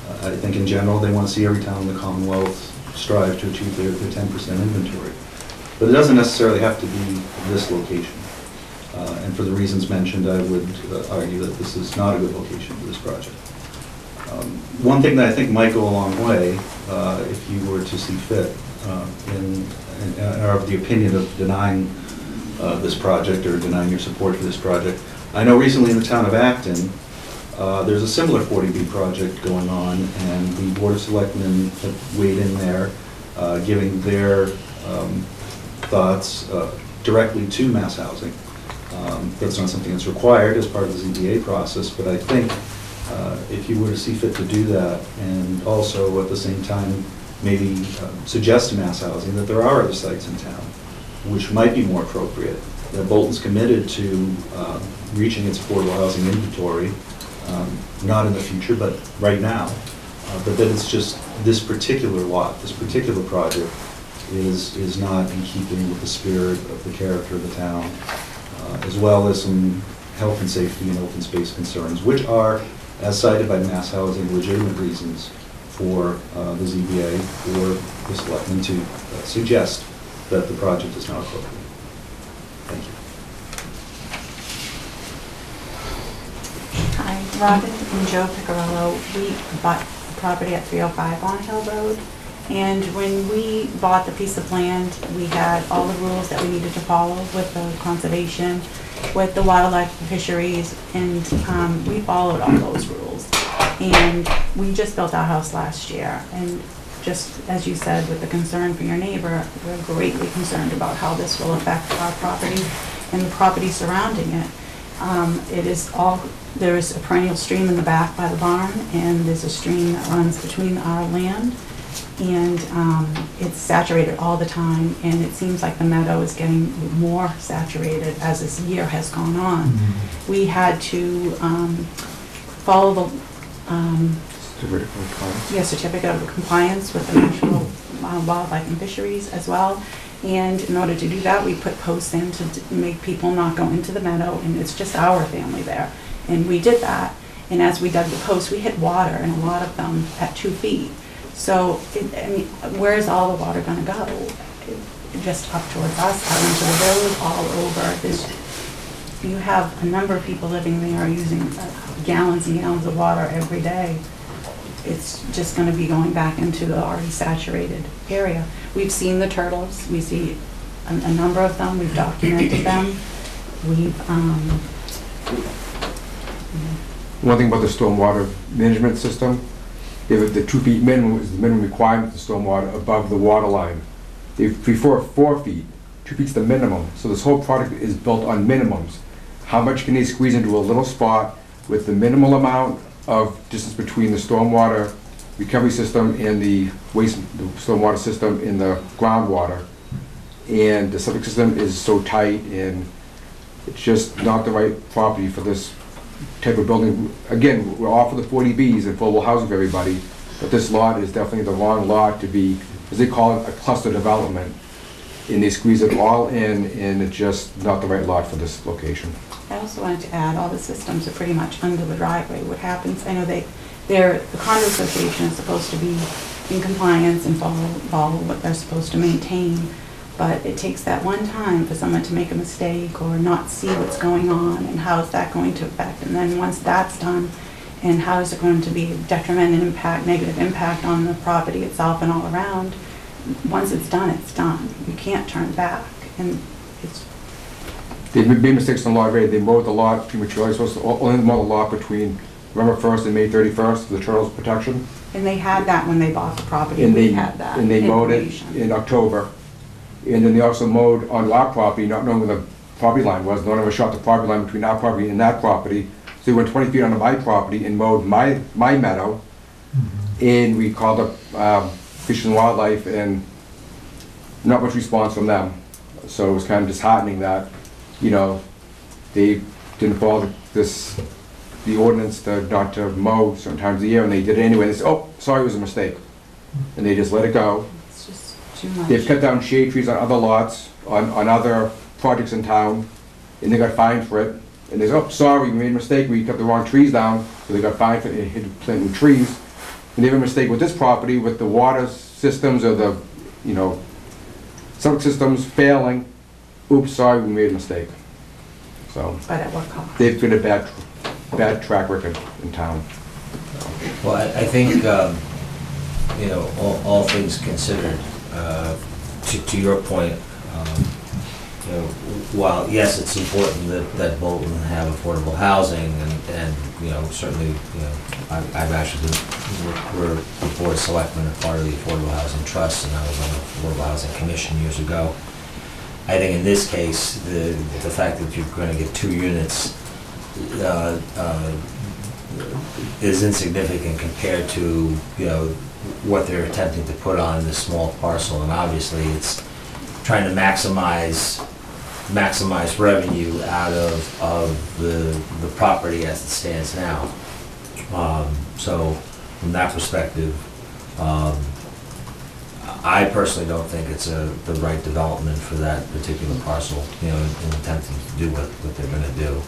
Uh, I think in general, they want to see every town in the Commonwealth strive to achieve their 10% inventory. But it doesn't necessarily have to be this location. Uh, And for the reasons mentioned, I would uh, argue that this is not a good location for this project. Um, One thing that I think might go a long way, uh, if you were to see fit, uh, in, in- are of the opinion of denying uh, this project or denying your support for this project. I know recently in the town of Acton, uh, there's a similar 40B project going on, and the Board of Selectmen have weighed in there, uh, giving their um, thoughts uh, directly to Mass Housing. Um, That's not something that's required as part of the ZBA process, but I think uh, if you were to see fit to do that, and also at the same time, maybe um, suggest to Mass Housing that there are other sites in town which might be more appropriate, that Bolton's committed to um, reaching its affordable housing inventory, um, not in the future, but right now, uh, but that it's just this particular lot, this particular project is, is not in keeping with the spirit of the character of the town, uh, as well as some health and safety and open space concerns, which are, as cited by Mass Housing, legitimate reasons for uh, the ZBA or the selectmen to uh, suggest that the project is not appropriate. Thank you. Hi, Robin and Joe Picarello. We bought property at 305 on Hill Road. And when we bought the piece of land, we had all the rules that we needed to follow with the conservation, with the wildlife fisheries, and um, we followed all those rules. And we just built our house last year, and just as you said, with the concern for your neighbor, we're greatly concerned about how this will affect our property and the property surrounding it. Um, It is all, there is a perennial stream in the back by the barn, and there's a stream that runs between our land. And um, it's saturated all the time, and it seems like the meadow is getting more saturated as this year has gone on. We had to um, follow the, um, yeah, certificate of compliance with the National uh, Wildlife and Fisheries as well. And in order to do that, we put posts in to make people not go into the meadow, and it's just our family there. And we did that, and as we dug the posts, we hit water, and a lot of them at two feet. So, it- I mean, where's all the water gonna go? Just up towards us, out into the road, all over. You have a number of people living there using gallons and gallons of water every day it's just gonna be going back into the already saturated area. We've seen the turtles, we see a, a number of them, we've documented them. We've, um, One thing about the stormwater management system, the two feet minimum is the minimum requirement for stormwater above the water line. They prefer four feet, two feet's the minimum, so this whole product is built on minimums. How much can they squeeze into a little spot with the minimal amount of distance between the stormwater recovery system and the waste, the stormwater system in the groundwater? And the septic system is so tight and it's just not the right property for this type of building. Again, we're all for the 40Bs and affordable housing for everybody, but this lot is definitely the wrong lot to be, as they call it, a cluster development. And they squeeze it all in, and it's just not the right lot for this location. I also wanted to add, all the systems are pretty much under the driveway. What happens, I know they, they're, the condo association is supposed to be in compliance and follow, follow what they're supposed to maintain. But it takes that one time for someone to make a mistake or not see what's going on and how is that going to affect. And then once that's done, and how is it going to be detrimental impact, negative impact on the property itself and all around, once it's done, it's done. You can't turn back. And it's, They made mistakes in the law already, they mowed the lot prematurely, supposed to only mow the lot between November 1st and May 31st for the turtles protection. and they had that when they bought the property. And We they, had that and they mowed it in October. And then they also mowed on our property, not knowing where the property line was, none of us shot the property line between our property and that property. So they went 20 feet onto my property and mowed my, my meadow. And we called up um, Fish and Wildlife and not much response from them. So it was kind of disheartening that, you know, they didn't follow this, the ordinance to not to mow certain times of the year, and they did it anyway. They said, oh, sorry, it was a mistake. And they just let it go. It's just too much. They've cut down shade trees on other lots, on, on other projects in town, and they got fined for it. And they said, oh, sorry, we made a mistake, we cut the wrong trees down, so they got fined for it, and had to plant new trees. And they made a mistake with this property, with the water systems or the, you know, septic systems failing. Oops, sorry, we made a mistake. So, But at what cost? they've got a bad, bad track record in town. Well, I, I think, um, you know, all, all things considered, uh, to, to your point, um, you know, while, yes, it's important that, that Bolton have affordable housing and, and, you know, certainly, you know, I've, I've actually been, we're, the board of selectmen part of the Affordable Housing Trust and I was on the Affordable Housing Commission years ago. I think in this case, the, the fact that you're gonna get two units, uh, uh, is insignificant compared to, you know, what they're attempting to put on this small parcel, and obviously it's trying to maximize, maximize revenue out of, of the, the property as it stands now. Um, so, from that perspective, um, I personally don't think it's a, the right development for that particular parcel, you know, in attempting to do what, what they're gonna do.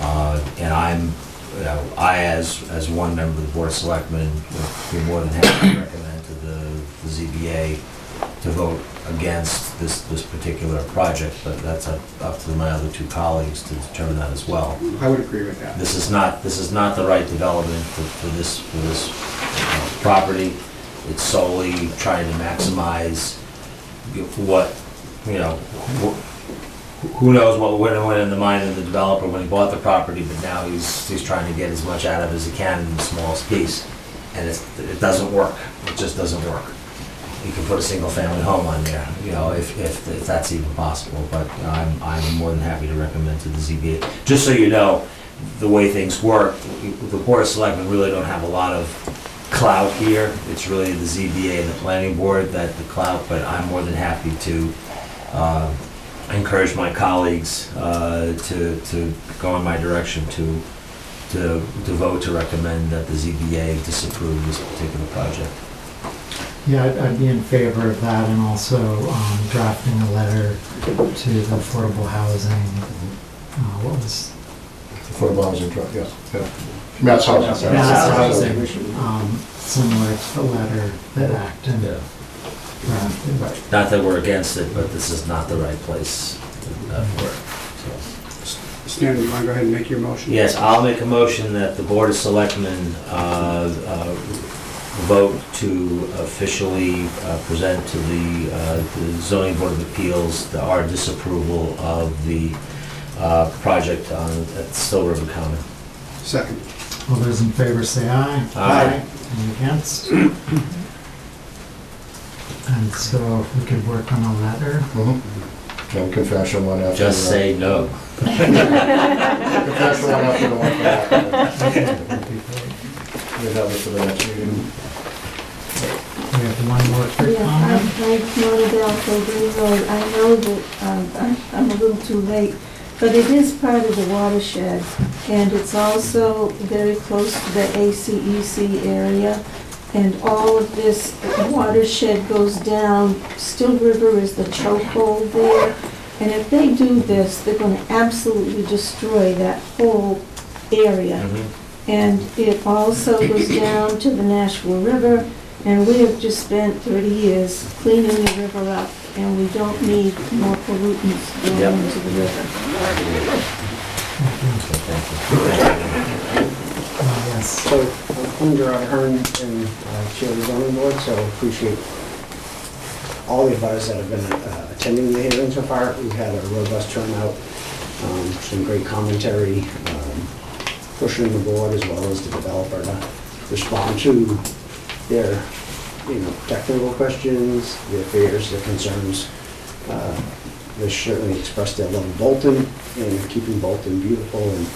Uh, and I'm, you know, I, as, as one member of the Board of Selectmen, would be more than happy to recommend to the, the ZBA to vote against this, this particular project, but that's up, up to my other two colleagues to determine that as well. I would agree with that. This is not, this is not the right development for, for this, for this uh, property. It's solely trying to maximize what, you know, wh- who knows what went, in the mind of the developer when he bought the property, but now he's, he's trying to get as much out of it as he can in the smallest piece. And it's, it doesn't work, it just doesn't work. You can put a single-family home on there, you know, if, if, if that's even possible, but I'm, I'm more than happy to recommend to the ZBA. Just so you know, the way things work, the Board of Selectmen really don't have a lot of clout here. It's really the ZBA and the planning board that the clout, but I'm more than happy to uh, encourage my colleagues uh, to, to go in my direction to, to, to vote to recommend that the ZBA disapprove this particular project. Yeah, I'd, I'd be in favor of that and also um, drafting a letter to the affordable housing, uh, what was? Affordable housing, trust, yes, yeah. Matt's house. Mass housing, um, similar to the letter that Acton Yeah. Drafted. Not that we're against it, but this is not the right place uh, for it. so. Stan, you want to go ahead and make your motion? Yes, I'll make a motion that the Board of Selectmen uh, uh, vote to officially uh, present to the uh, the zoning board of appeals the- our disapproval of the uh, project on, at Still River Common. Second. All those in favor say aye. Aye. Any against? And so if we could work on a letter. Mhm. And confession one after. Just the- say no. Confession one after the one for that. That'd be great. We have it for the next meeting. We have one more quick Yeah, I'm comment. Mike Monadel, Green Road. I know that um, I'm I'm a little too late, but it is part of the watershed, and it's also very close to the ACEC area, and all of this watershed goes down. Still River is the chokehold there, and if they do this, they're gonna absolutely destroy that whole area. Mhm. And it also goes down to the Nashua River, and we have just spent 30 years cleaning the river up and we don't need more pollutants Yep. going into the river. Yes. So I'm Gerard Hearn and uh, Chair of the zoning board, so appreciate all the advisors that have been uh, attending the hearing so far. We've had a robust turnout, um, some great commentary, um, pushing the board as well as the developer to respond to their, you know, technical questions, their fears, their concerns. Uh, They certainly expressed their love of Bolton and keeping Bolton beautiful and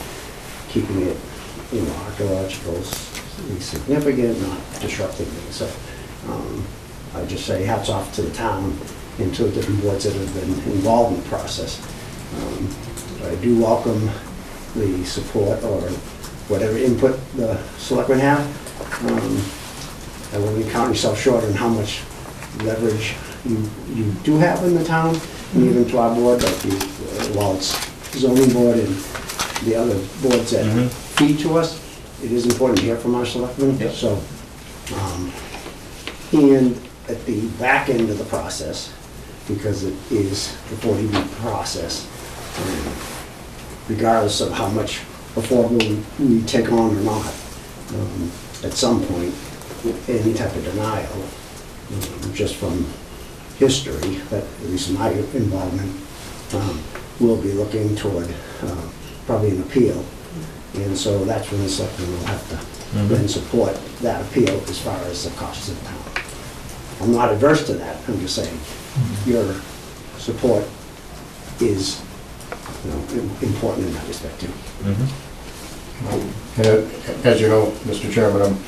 keeping it, you know, archaeological significant, not disrupting things. So um, I just say hats off to the town and to the different boards that have been involved in the process. Um, I do welcome the support or whatever input the selectmen have. Um, I wouldn't count yourself short on how much leverage you, you do have in the town, and even to our board, like you, uh, it's zoning board and the other boards that Mhm. Feed to us, it is important to hear from our selectmen, Yep. so. um, And at the back end of the process, because it is the 40B process, um, regardless of how much affordable we take on or not, um, at some point, any type of denial, um, just from history, that at least my involvement, um, will be looking toward uh, probably an appeal. And so that's when the selectmen will have to mm-hmm. then support that appeal as far as the costs of the town. I'm not adverse to that, I'm just saying, mm-hmm. your support is, you know, im- important in that respect too. Mm-hmm. And uh, as you know, Mr. Chairman, I'm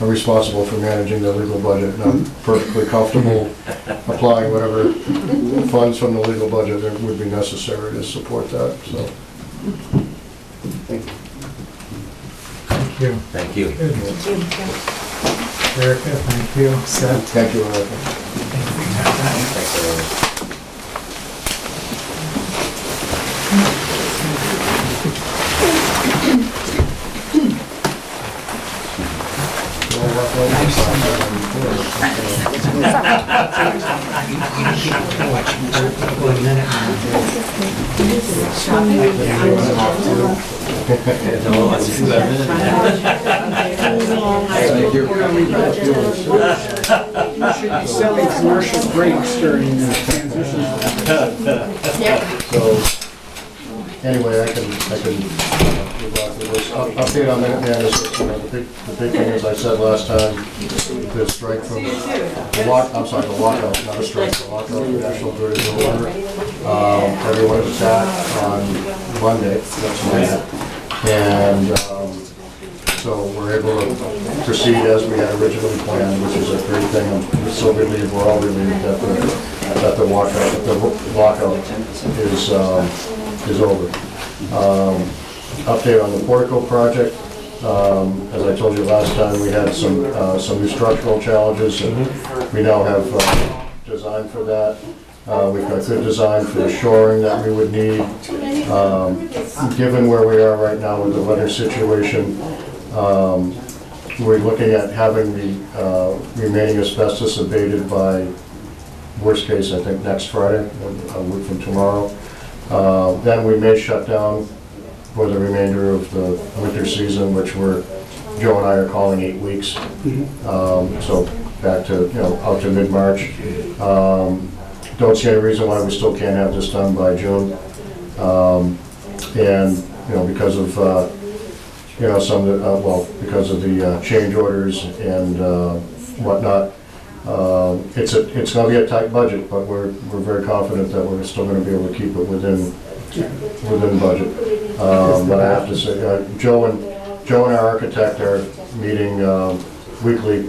I'm responsible for managing the legal budget, and I'm perfectly comfortable applying whatever funds from the legal budget that would be necessary to support that, so. Thank you. Thank you. Thank you. Good. Erica, thank you. Seth? Thank you, Erica. Thanks, everyone. One minute now. Thank you. You should be selling commercial breaks during the transition. So, anyway, I can, I can uh, move on to this. Up- Update on Minuteman is, you know, the big, the big thing, as I said last time, the strike from, the lock, I'm sorry, the lockout, not a strike, the lockout from National Grid is over. Um, Everyone is back on Monday, that's Monday. And um, so we're able to proceed as we had originally planned, which is a great thing. I'm so relieved, we're all relieved that the, that the lockout, that the lockout is, um, is over. Um, Update on the Portico project. Um, As I told you last time, we had some, uh, some new structural challenges, and we now have uh, design for that. Uh, We've got good design for the shoring that we would need. Um, Given where we are right now with the weather situation, um, we're looking at having the uh, remaining asbestos abated by, worst case, I think, next Friday, a week from tomorrow. Uh, Then we may shut down for the remainder of the winter season, which we're, Joe and I are calling eight weeks. Um, So back to, you know, out to mid-March. Um, Don't see any reason why we still can't have this done by June. Um, And, you know, because of, uh, you know, some, of the uh, well, because of the uh, change orders and uh, whatnot, um, it's a, it's gonna be a tight budget, but we're, we're very confident that we're still gonna be able to keep it within, within budget. Um, But I have to say, uh, Joe and, Joe and our architect are meeting um, weekly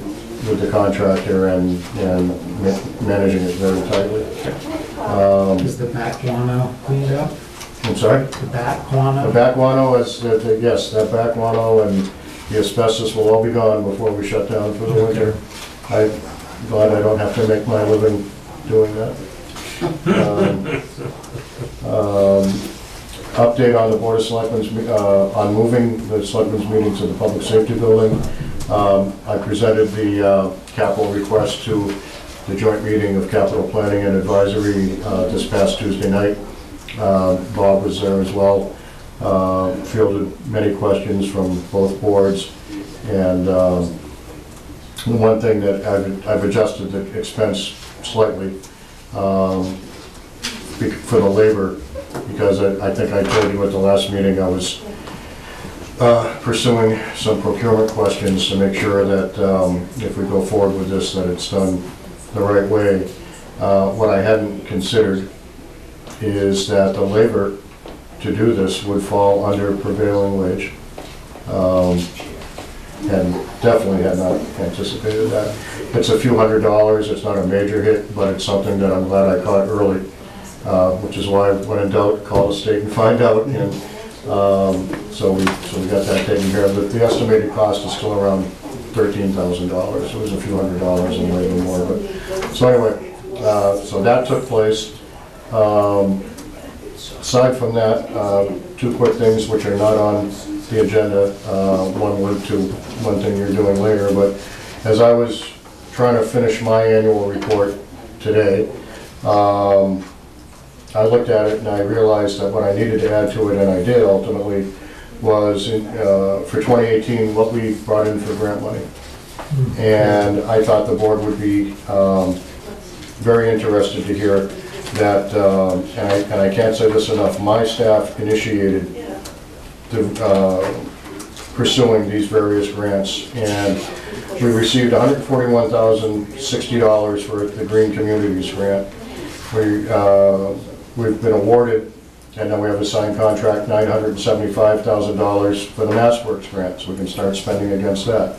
with the contractor and, and ma- managing it very tightly. Um, Is the back guano cleaned up? I'm sorry? The back guano? The back guano is, the- the- yes, that back guano and the asbestos will all be gone before we shut down for the winter. I'm glad I don't have to make my living doing that. Um, um, Update on the Board of Selectmen's, me- uh, on moving the Selectmen's meeting to the Public Safety Building. Um, I presented the uh, capital request to the joint meeting of capital planning and advisory uh, this past Tuesday night. Uh, Bob was there as well, uh, fielded many questions from both boards. And um, the one thing that I've I've adjusted the expense slightly um, for the labor, because I I think I told you at the last meeting, I was uh, pursuing some procurement questions to make sure that um, if we go forward with this, that it's done the right way. Uh, What I hadn't considered is that the labor to do this would fall under prevailing wage. Um, And definitely had not anticipated that. It's a few hundred dollars, it's not a major hit, but it's something that I'm glad I caught early, uh, which is why when in doubt, call the state and find out. And um, so we, so we got that taken care of. The- The estimated cost is still around thirteen thousand dollars. It was a few hundred dollars and maybe more, but, so anyway, uh, so that took place. Um, Aside from that, um, two quick things which are not on the agenda, uh, one word to one thing you're doing later, but as I was trying to finish my annual report today, um, I looked at it and I realized that what I needed to add to it, and I did ultimately, was in, uh, for 2018, what we brought in for grant money. And I thought the board would be um, very interested to hear that, um, and I, and I can't say this enough, my staff initiated uh, pursuing these various grants. And we received $141,060 for the Green Communities Grant. We, uh, we've been awarded, and now we have a signed contract, $975,000 for the MassWorks grant, so we can start spending against that.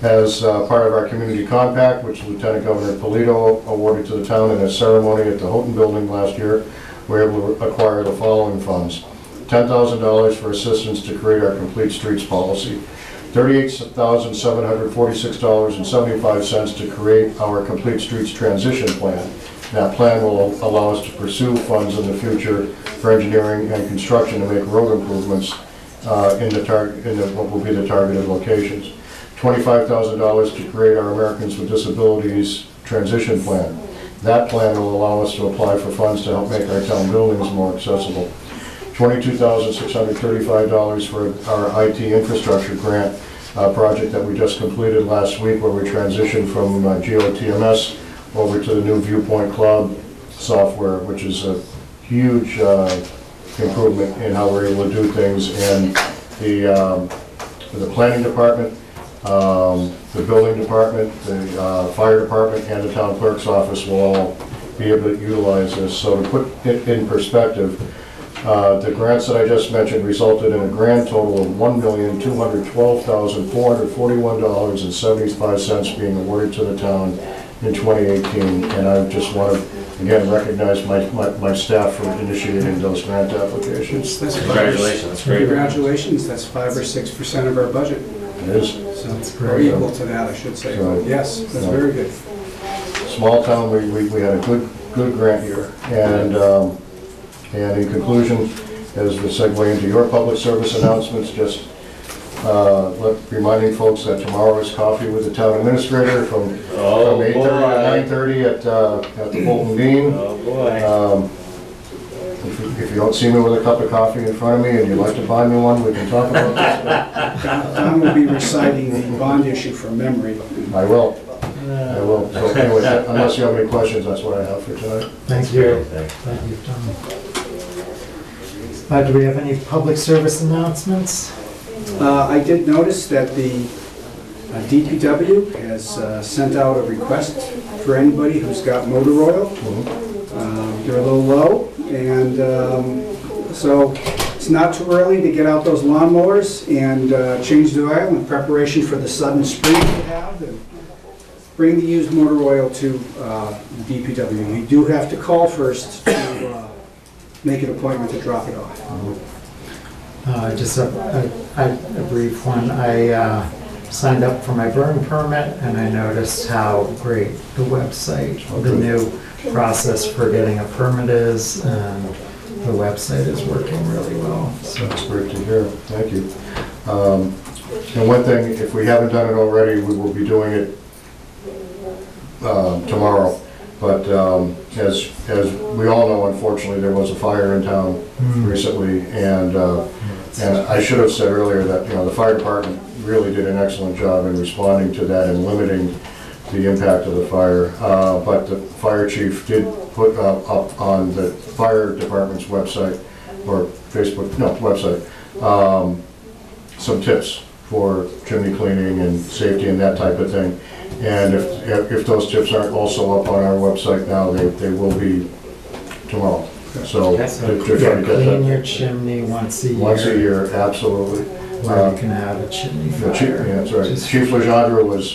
As uh, part of our community compact, which Lieutenant Governor Polito awarded to the town in a ceremony at the Houghton Building last year, we were able to acquire the following funds. $10,000 for assistance to create our complete streets policy. $38,746.75 to create our complete streets transition plan. That plan will allow us to pursue funds in the future for engineering and construction to make road improvements uh, in the in the, what will be the targeted locations. $25,000 to create our Americans with Disabilities Transition Plan. That plan will allow us to apply for funds to help make our town buildings more accessible. $22,635 for our IT infrastructure grant uh, project that we just completed last week, where we transitioned from uh, GOTMS over to the new Viewpoint Cloud software, which is a huge uh, improvement in how we're able to do things. And the, um, the planning department, um, the building department, the uh, fire department, and the town clerk's office will all be able to utilize this. So to put it in perspective, uh, the grants that I just mentioned resulted in a grand total of one million, two hundred twelve thousand, four hundred forty-one dollars and seventy-five cents being awarded to the town in 2018. And I just want to, again, recognize my, my, my staff for initiating those grant applications. That's- Congratulations, that's great. Congratulations, that's five or six percent of our budget. It is. So, That's or great. equal to that, I should say. So- Yes, that's so- very good. small town, we, we, we had a good, good grant year. And, um, and in conclusion, as the segue into your public service announcements, just, uh, let- reminding folks that tomorrow is coffee with the town administrator from, Oh, from eight thirty to nine thirty at, uh, at the Bolton Dean. Oh, boy. Um, If you- if you don't see me with a cup of coffee in front of me and you'd like to buy me one, we can talk about this. Don Don will be reciting the bond issue from memory. I will, I will. So anyway, unless you have any questions, that's what I have for tonight. Thank you. Thank you, Tom. Uh, do we have any public service announcements? Uh, I did notice that the uh, DPW has uh, sent out a request for anybody who's got motor oil. Um, They're a little low, and um, so it's not too early to get out those lawnmowers and uh, change the oil in preparation for the sudden spring we have. and Bring the used motor oil to uh, DPW. You do have to call first to uh, make an appointment to drop it off. Uh, just a, a, a brief one. I, uh, signed up for my burn permit and I noticed how great the website, the new process for getting a permit is, and the website is working really well, so. That's great to hear, thank you. Um, And one thing, if we haven't done it already, we will be doing it um, tomorrow. But um, as, as we all know, unfortunately, there was a fire in town Hmm. recently, and, uh, and I should have said earlier that, you know, the fire department really did an excellent job in responding to that and limiting the impact of the fire. Uh, But the fire chief did put up up on the fire department's website, or Facebook, no, website, um, some tips for chimney cleaning and safety and that type of thing. And if, if- if those tips aren't also up on our website now, they, they will be tomorrow. So, to So, to try yeah, to clean your that, chimney once a year. once a year, absolutely. Where you uh, can have a chimney The chief, fire. yeah, that's right. Just- Chief Legendre was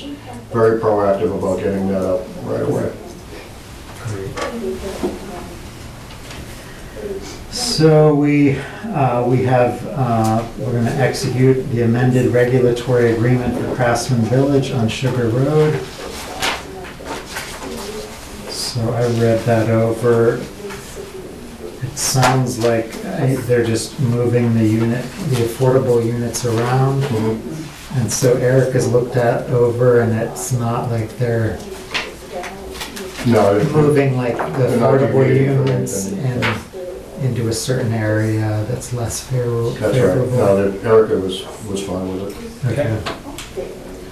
very proactive about getting that up right away. So we, uh, we have, uh, we're gonna execute the amended regulatory agreement for Craftsman Village on Sugar Road. So I read that over. It sounds like I- they're just moving the unit, the affordable units around. And so Eric has looked at over and it's not like they're No, it- moving like the They're not affordable units anything. In, into a certain area that's less favorable. That's right. No, that Erica was, was fine with it. Okay,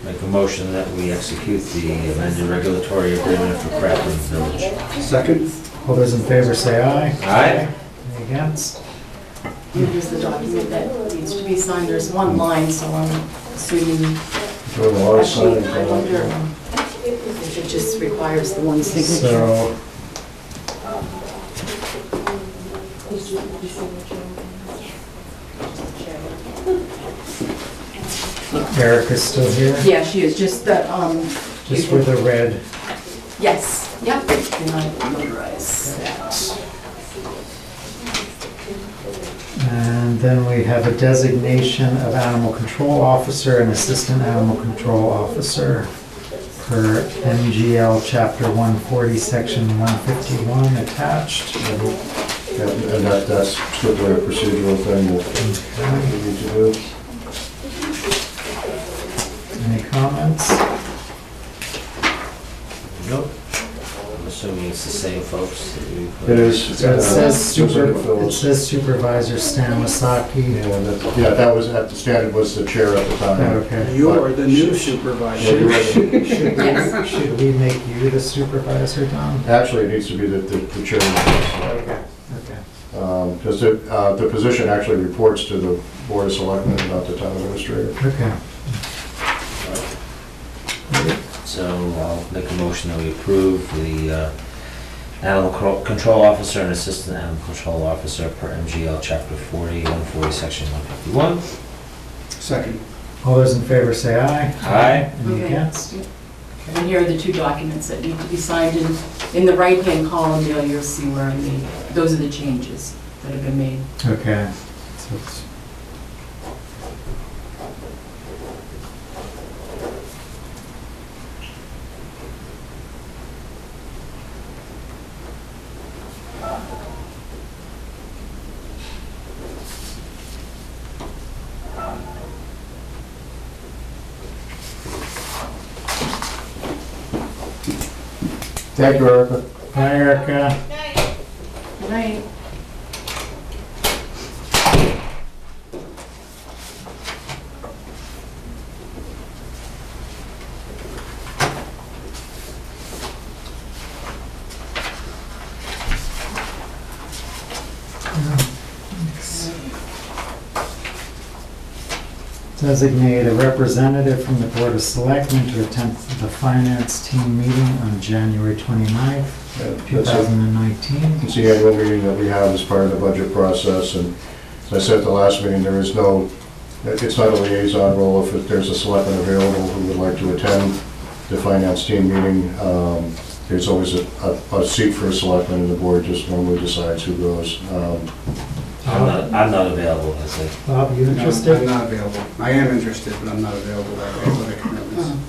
Make a motion that we execute the amended regulatory agreement for Craftsman Village. Second? all those in favor say aye. Aye. Any against? Here's the document that needs to be signed, there's one line, so I'm assuming, Doing a lot of actually, signing. I wonder if it just requires the one signature. So, Erica's still here, Yeah, she is, just the, um, just with the red. yes, yep, and I notarize that. And then we have a designation of animal control officer and assistant animal control officer per MGL Chapter 140, Section 151 attached. And and that, that's strictly a procedural thing that we need to do. Any comments? Nope. I'm assuming it's the same folks that we. It is. So it says those super, it says Supervisor Stan Wysocki. Yeah, that, yeah, that was, at the standard was the chair at the time. Oh, okay. You're the new Yeah, supervisor. you're right. Should should we, should we make you the supervisor, Don? Actually, it needs to be the, the the chairman. Okay, okay. Because the, uh, the position actually reports to the board of selectmen, not the town administrator. Okay. So I'll make a motion that we approve the uh, animal co- control officer and assistant animal control officer per MGL Chapter 40, 140, Section 151. Second. All those in favor say aye. Aye. Any Okay. against? And here are the two documents that need to be signed, in, in the right-hand column there, you'll see where I made, those are the changes that have been made. Okay. So it's- Thank you, Erica. Hi, Erica. Good night. Designate a representative from the Board of Selectmen to attend the Finance Team meeting on January 29th, Yeah, That's it. 2019. It's the annual meeting that we have as part of the budget process, and as I said at the last meeting, there is no, it's not a liaison role. If there's a selectman available who would like to attend the finance team meeting, um, there's always a, a- a seat for a selectman, and the board just normally decides who goes. Um, I'm not, available, I say. Bob, you No, I'm interested? not available. I am interested, but I'm not available that day. I have other commitments.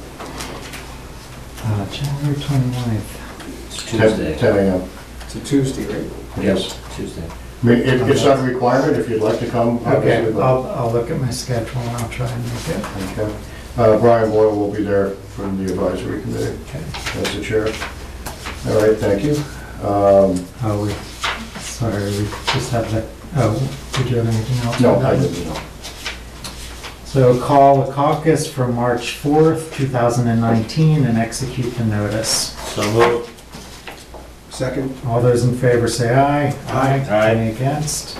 Uh, January 29th. It's 10 Tuesday. 10 a.m. It's a Tuesday, right? Yes. Tuesday. I mean, it- it's not a requirement if you'd like to come, Okay, obviously, but, I'll, I'll look at my schedule and I'll try and make it. okay. Uh, Brian Boyle will be there from the advisory committee, Okay. as the chair. All right, thank you. Um, Oh, we, sorry, we just have the, oh, did you have anything else? No, I didn't know. So call the caucus for March 4th, 2019, and execute the notice. So moved. Second? All those in favor say aye. Aye. Aye. Any against?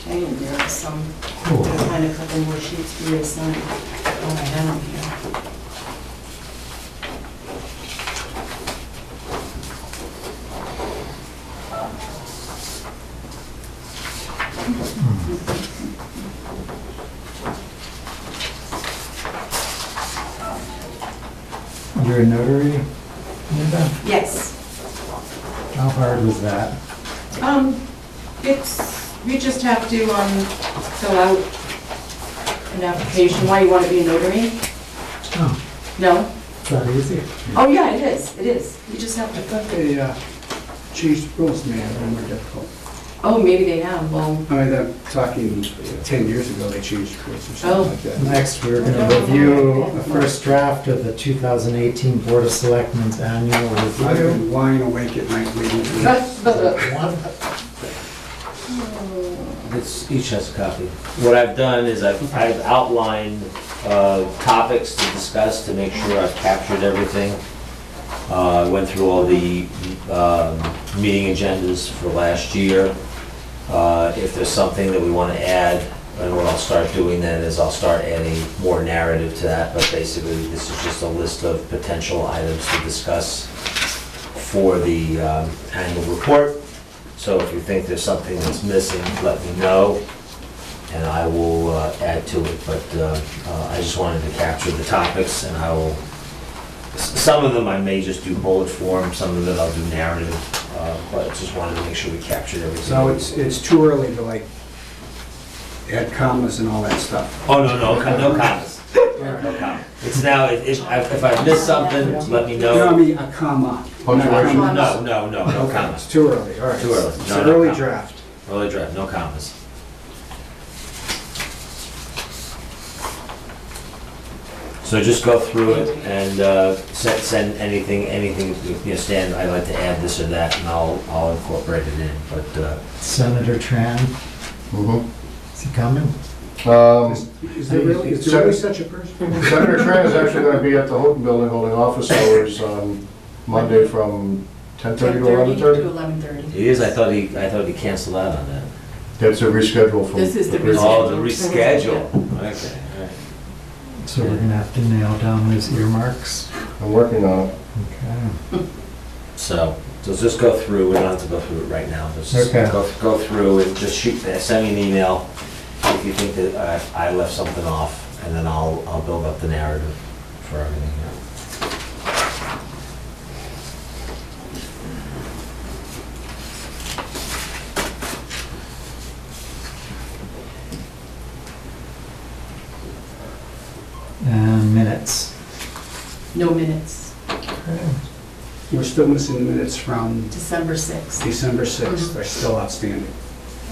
Okay, and there are some, Cool. I'll find a couple more sheets for you to sign. Oh, I have them here. You're a notary, Linda? Yes. How hard was that? Um, it's, you just have to, um, fill out an application, why you want to be a notary? Oh, No? is that easy? Oh, yeah, it is, it is. You just have to I thought They uh, changed rules, man, they're more difficult. Oh, maybe they have, well, I mean, I'm talking 10 years ago, they changed rules or Oh. something like that. Next, we're going to review the first draft of the 2018 Board of Selectmen's Annual I've Review. been lying awake at night reading through this. It's, each has a copy. What I've done is I've, I've outlined, uh, topics to discuss to make sure I've captured everything. Uh, I went through all the, um, meeting agendas for last year. Uh, if there's something that we wanna add, and what I'll start doing then is I'll start adding more narrative to that, but basically, this is just a list of potential items to discuss for the, um, annual report. So if you think there's something that's missing, let me know, and I will uh, add to it. But uh, uh, I just wanted to capture the topics, and I will, some of them I may just do bullet form, some of them I'll do narrative, uh, but I just wanted to make sure we captured everything. So it's, it's too early to like add commas and all that stuff. Oh, no, no, co- no comments. No comment. It's now, if if I if I missed something, let me No, I know. mean, a comma. Punctuation. No, no, no, no Okay, comments. it's too early, all right. Too early. It's No, an no early comment. draft. Early draft, no comments. So just go through it and uh, send, send anything, anything, you know, Stan, I'd like to add this or that, and I'll, I'll incorporate it in, but, uh, Senator Tran, Mhm. is he coming? Um, Is there really, is there really such a person? Senator Tran is actually going to be at the Houghton Building holding office hours on Monday from 10:30 to 10:30 to 11:30. 11:30. he is, I thought he, I thought he canceled out on that. That's a reschedule from. This is the previous- Oh, the reschedule, okay, all right. So we're gonna have to nail down those earmarks. I'm working on it. Okay. So, so just go through, we don't have to go through it right now, just Okay. go, go through and just shoot, send me an email if you think that I, I left something off, and then I'll, I'll build up the narrative for everything here. And minutes. No minutes, We're still missing the minutes from December 6th. December 6th, they're still outstanding.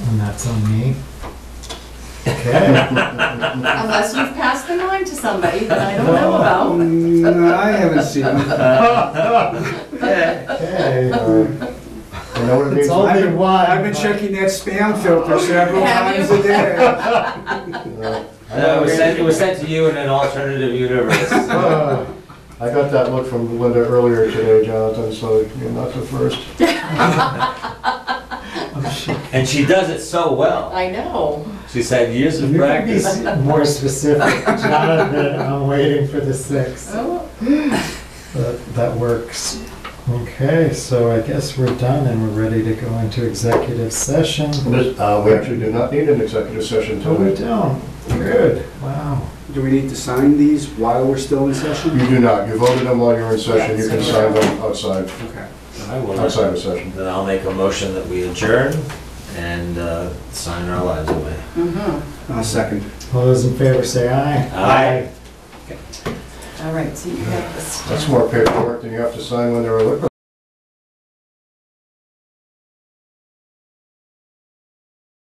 And that's on me. Okay. Unless you've passed them on to somebody that I don't know about. Mm, I haven't seen them. Okay. You know what it It's means? only I've been- one. I've been checking that spam filter several Have times you? a day. Uh, No, it was sent, it was sent to you in an alternative universe. uh, I got that look from Linda earlier today, Jonathan, so you're not the first. And she does it so well. I know. She's had years of You can be practice. s- more specific, Jonathan, I'm waiting for the six. Oh, That, that works. Okay, so I guess we're done and we're ready to go into executive session. This- uh, We actually do not need an executive session Oh, we tonight. don't. Good, wow. Do we need to sign these while we're still in session? You do not. You voted them while you're in session. You can sign them outside, Okay. I will. outside of session. Then I'll make a motion that we adjourn and uh, sign our lives away. mm-hmm. Uh, second. All those in favor say aye. Aye. All right, so you have this. That's more paperwork than you have to sign when they're a liquor